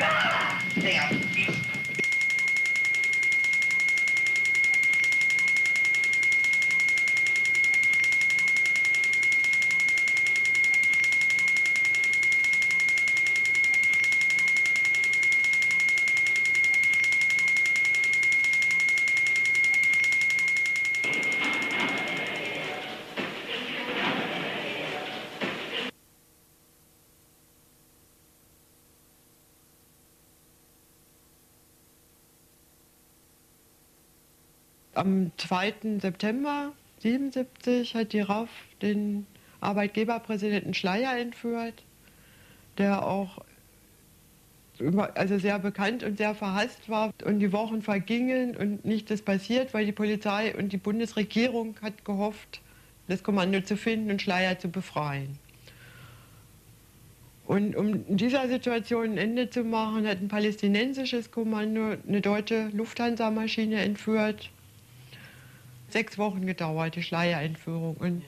Ah, Am 2. September 1977 hat die RAF den Arbeitgeberpräsidenten Schleier entführt, der auch also sehr bekannt und sehr verhasst war. Und die Wochen vergingen und nichts passiert, weil die Polizei und die Bundesregierung hat gehofft, das Kommando zu finden und Schleier zu befreien. Und um dieser Situation ein Ende zu machen, hat ein palästinensisches Kommando eine deutsche Lufthansa-Maschine entführt. Sechs Wochen gedauert, die Schleierentführung. Und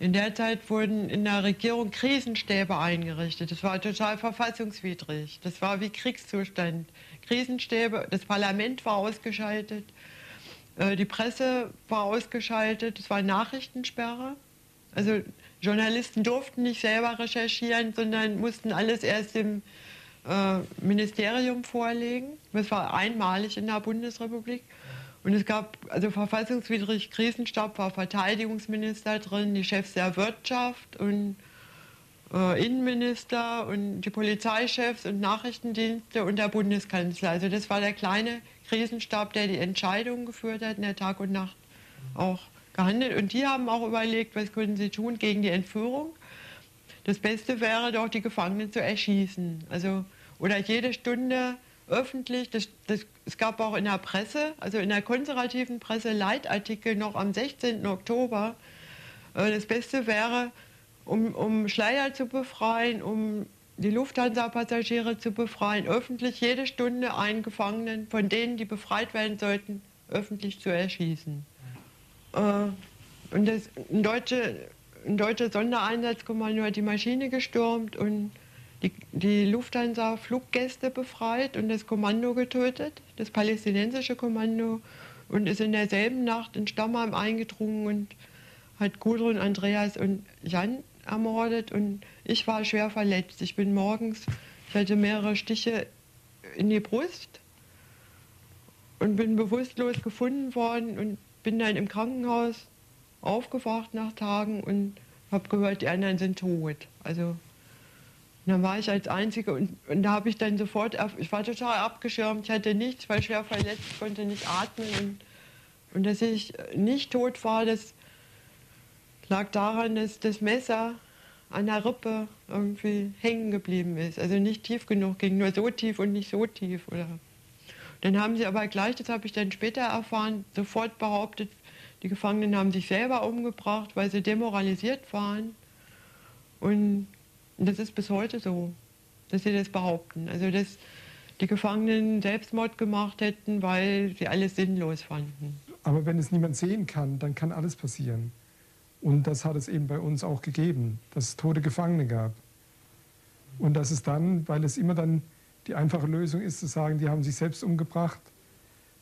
in der Zeit wurden in der Regierung Krisenstäbe eingerichtet. Das war total verfassungswidrig. Das war wie Kriegszustand. Krisenstäbe, das Parlament war ausgeschaltet, äh, die Presse war ausgeschaltet, es war Nachrichtensperre. Also Journalisten durften nicht selber recherchieren, sondern mussten alles erst dem äh, Ministerium vorlegen. Das war einmalig in der Bundesrepublik. Und es gab also verfassungswidrig Krisenstab, war Verteidigungsminister drin, die Chefs der Wirtschaft und äh, Innenminister und die Polizeichefs und Nachrichtendienste und der Bundeskanzler. Also das war der kleine Krisenstab, der die Entscheidungen geführt hat, in der Tag und Nacht auch gehandelt. Und die haben auch überlegt, was können sie tun gegen die Entführung. Das Beste wäre doch, die Gefangenen zu erschießen. Also, oder jede Stunde öffentlich, das, das, es gab auch in der Presse, also in der konservativen Presse Leitartikel noch am 16. Oktober. Äh, das Beste wäre, um, um Schleier zu befreien, um die Lufthansa-Passagiere zu befreien, öffentlich jede Stunde einen Gefangenen, von denen, die befreit werden sollten, öffentlich zu erschießen. Äh, und das, ein, deutsche, ein deutsches Sondereinsatzkommando hat die Maschine gestürmt und die, die Lufthansa-Fluggäste befreit und das Kommando getötet, das palästinensische Kommando, und ist in derselben Nacht in Stammheim eingedrungen und hat Gudrun, Andreas und Jan ermordet und ich war schwer verletzt. Ich bin morgens, ich hatte mehrere Stiche in die Brust und bin bewusstlos gefunden worden und bin dann im Krankenhaus aufgewacht nach Tagen und habe gehört, die anderen sind tot. Also dann war ich als Einzige und, und da habe ich dann sofort, ich war total abgeschirmt, ich hatte nichts, war schwer verletzt, konnte nicht atmen und, und dass ich nicht tot war, das lag daran, dass das Messer an der Rippe irgendwie hängen geblieben ist. Also nicht tief genug ging, nur so tief und nicht so tief. Oder. Dann haben sie aber gleich, das habe ich dann später erfahren, sofort behauptet, die Gefangenen haben sich selber umgebracht, weil sie demoralisiert waren. Und das ist bis heute so, dass sie das behaupten. Also dass die Gefangenen Selbstmord gemacht hätten, weil sie alles sinnlos fanden. Aber wenn es niemand sehen kann, dann kann alles passieren. Und das hat es eben bei uns auch gegeben, dass es tote Gefangene gab. Und dass es dann, weil es immer dann die einfache Lösung ist, zu sagen, die haben sich selbst umgebracht,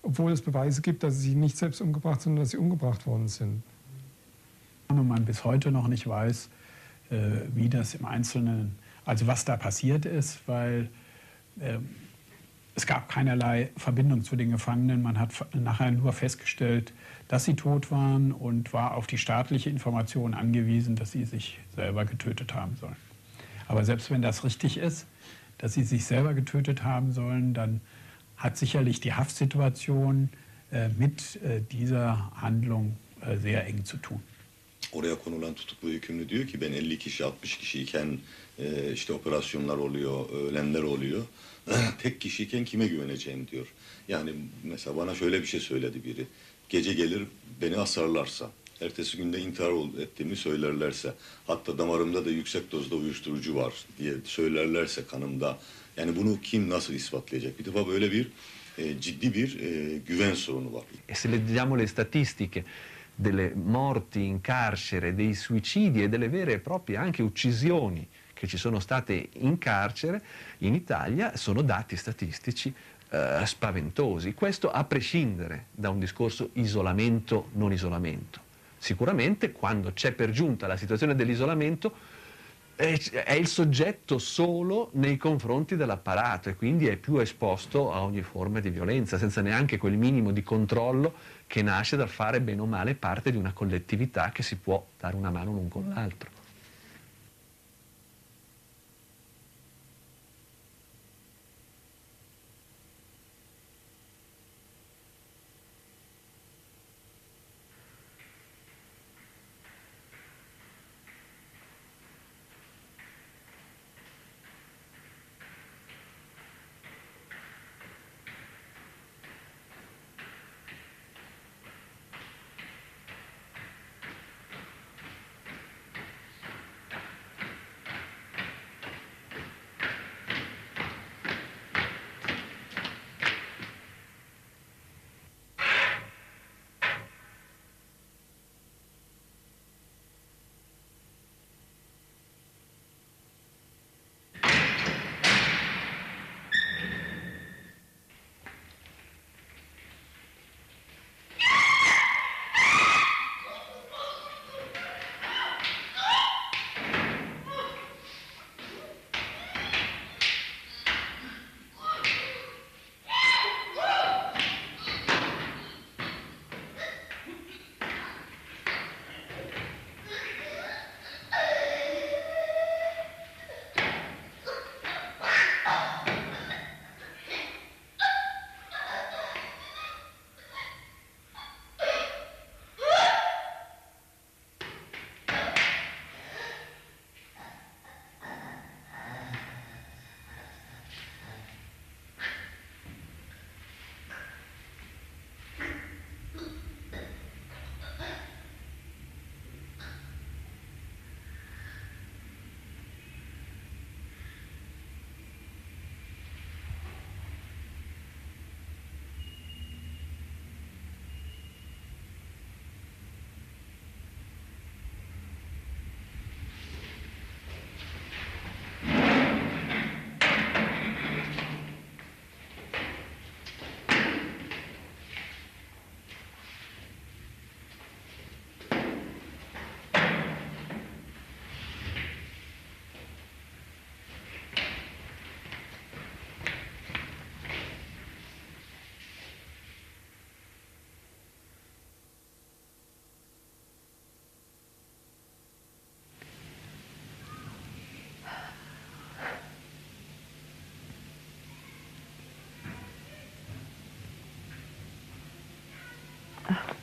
obwohl es Beweise gibt, dass sie sich nicht selbst umgebracht, sondern dass sie umgebracht worden sind. Und man bis heute noch nicht weiß, wie das im Einzelnen, also was da passiert ist, weil äh, es gab keinerlei Verbindung zu den Gefangenen. Man hat nachher nur festgestellt, dass sie tot waren und war auf die staatliche Information angewiesen, dass sie sich selber getötet haben sollen. Aber selbst wenn das richtig ist, dass sie sich selber getötet haben sollen, dann hat sicherlich die Haftsituation äh, mit äh, dieser Handlung äh, sehr eng zu tun. Oraya konulan tutuklu hükümlü diyor ki ben 50 kişi 60 kişiyken e, işte operasyonlar oluyor, ölenler oluyor. Tek kişiyken kime güveneceğim diyor. Yani mesela bana şöyle bir şey söyledi biri. Gece gelir beni asarlarsa, ertesi günde intihar ettiğimi söylerlerse, hatta damarımda da yüksek dozda uyuşturucu var diye söylerlerse kanımda. Yani bunu kim nasıl ispatlayacak? Bir defa böyle bir e, ciddi bir e, güven sorunu var. E se leggiamo le statistiche delle morti in carcere, dei suicidi e delle vere e proprie anche uccisioni che ci sono state in carcere in Italia, sono dati statistici eh, spaventosi. Questo a prescindere da un discorso isolamento-non isolamento. Sicuramente quando c'è per giunta la situazione dell'isolamento è il soggetto solo nei confronti dell'apparato e quindi è più esposto a ogni forma di violenza, senza neanche quel minimo di controllo che nasce dal fare bene o male parte di una collettività che si può dare una mano l'un con l'altro.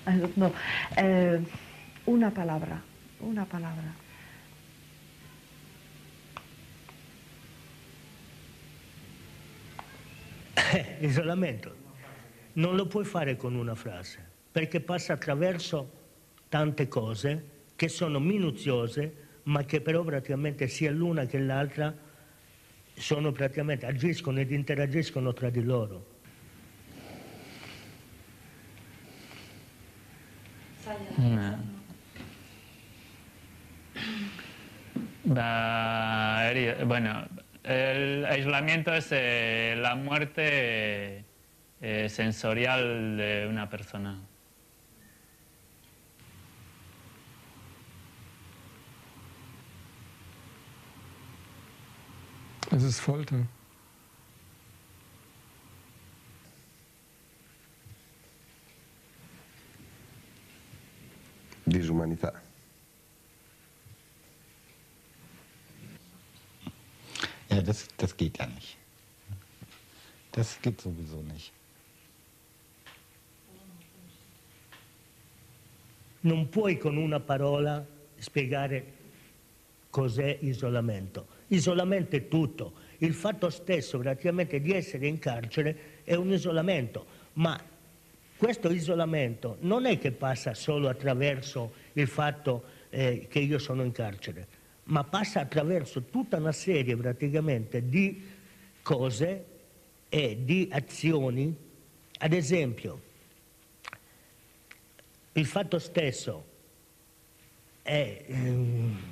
I. Eh, una palabra, una palabra. Eh, Isolamento. Non lo puoi fare con una frase, perché passa attraverso tante cose che sono minuziose, ma che però praticamente sia l'una che l'altra sono praticamente agiscono ed interagiscono tra di loro. Heri- Bueno, el aislamiento es eh, la muerte eh, sensorial de una persona. Es ist Folter. Ja, das, das geht ja nicht. Das geht sowieso nicht. Non puoi con una parola spiegare cos'è isolamento. Isolamento è tutto. Il fatto stesso praticamente di essere in carcere è un isolamento, ma questo isolamento non è che passa solo attraverso il fatto eh, che io sono in carcere, ma passa attraverso tutta una serie praticamente di cose e di azioni. Ad esempio, il fatto stesso è... ehm,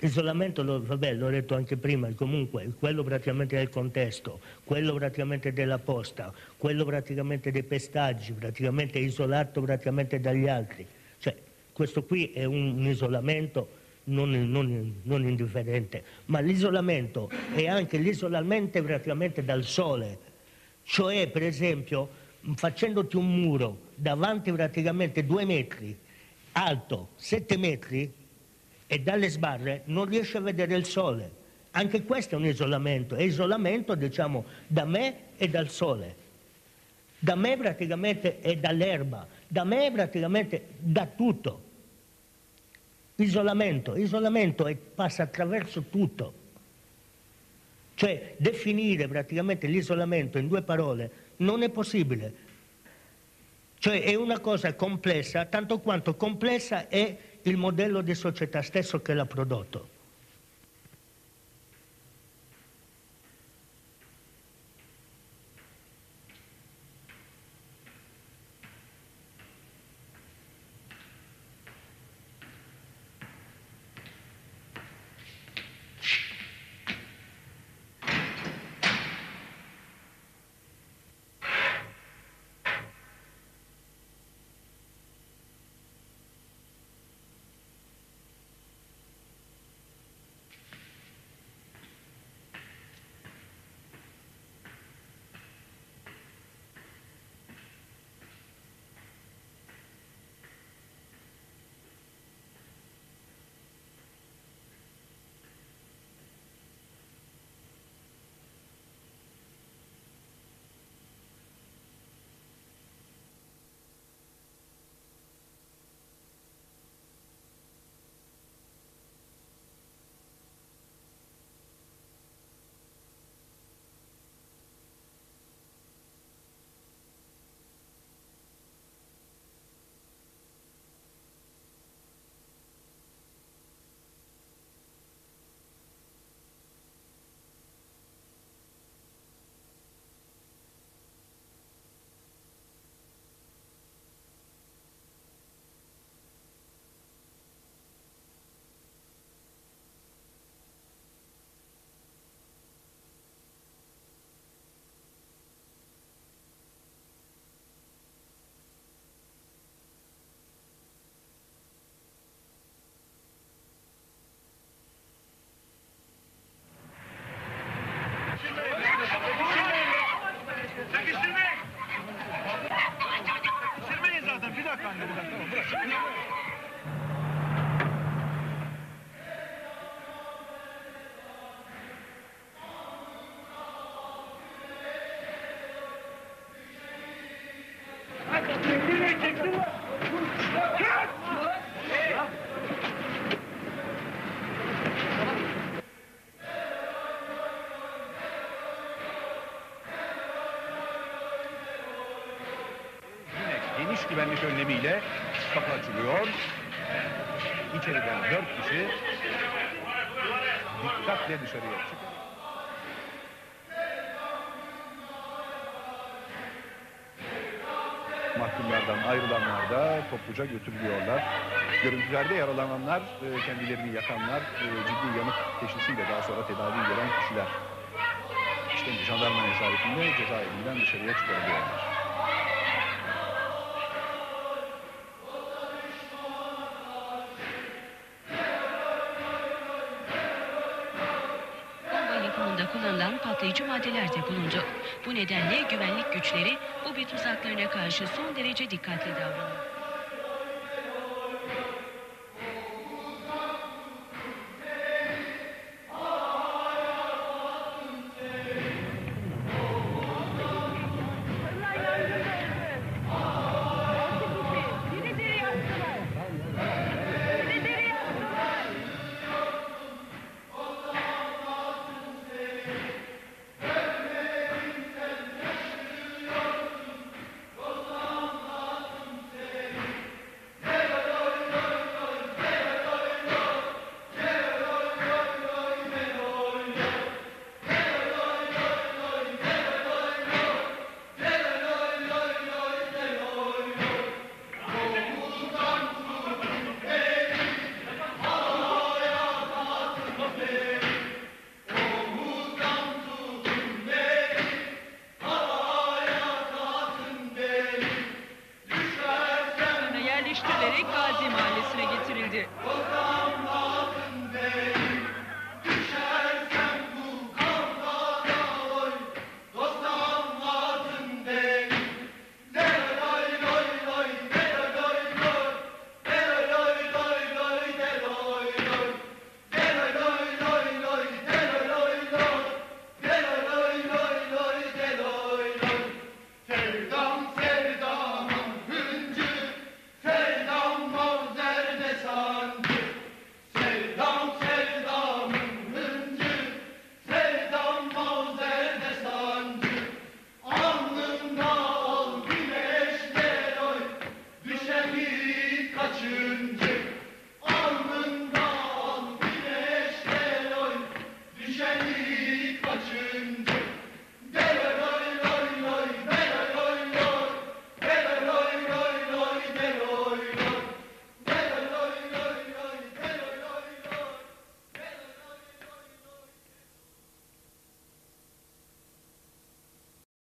Isolamento, lo, vabbè, l'ho detto anche prima, comunque, quello praticamente del contesto, quello praticamente della posta, quello praticamente dei pestaggi, praticamente isolato praticamente dagli altri. Cioè, questo qui è un, un isolamento non, non, non indifferente, ma l'isolamento è anche l'isolamento praticamente dal sole. Cioè, per esempio, facendoti un muro davanti praticamente due metri, alto sette metri, e dalle sbarre non riesce a vedere il sole. Anche questo è un isolamento, è isolamento diciamo da me e dal sole. Da me praticamente è dall'erba, da me praticamente da tutto. Isolamento, isolamento passa attraverso tutto. Cioè definire praticamente l'isolamento in due parole non è possibile. Cioè è una cosa complessa, tanto quanto complessa è il modello di società stesso che l'ha prodotto. Geniş güvenlik önlemiyle kapı açılıyor. İçeriden dört kişi dikkatle dışarıya çıkıyor. Mahkumlardan ayrılanlar da topluca götürülüyorlar. Görüntülerde yaralananlar, e, kendilerini yakanlar, e, ciddi yanık teşhisiyle daha sonra tedavi gören kişiler. İşte jandarma nezaretinde cezaevinden dışarıya çıkarılıyorlar. Bu nedenle güvenlik güçleri bu bir tuzaklarına karşı son derece dikkatli davranıyor.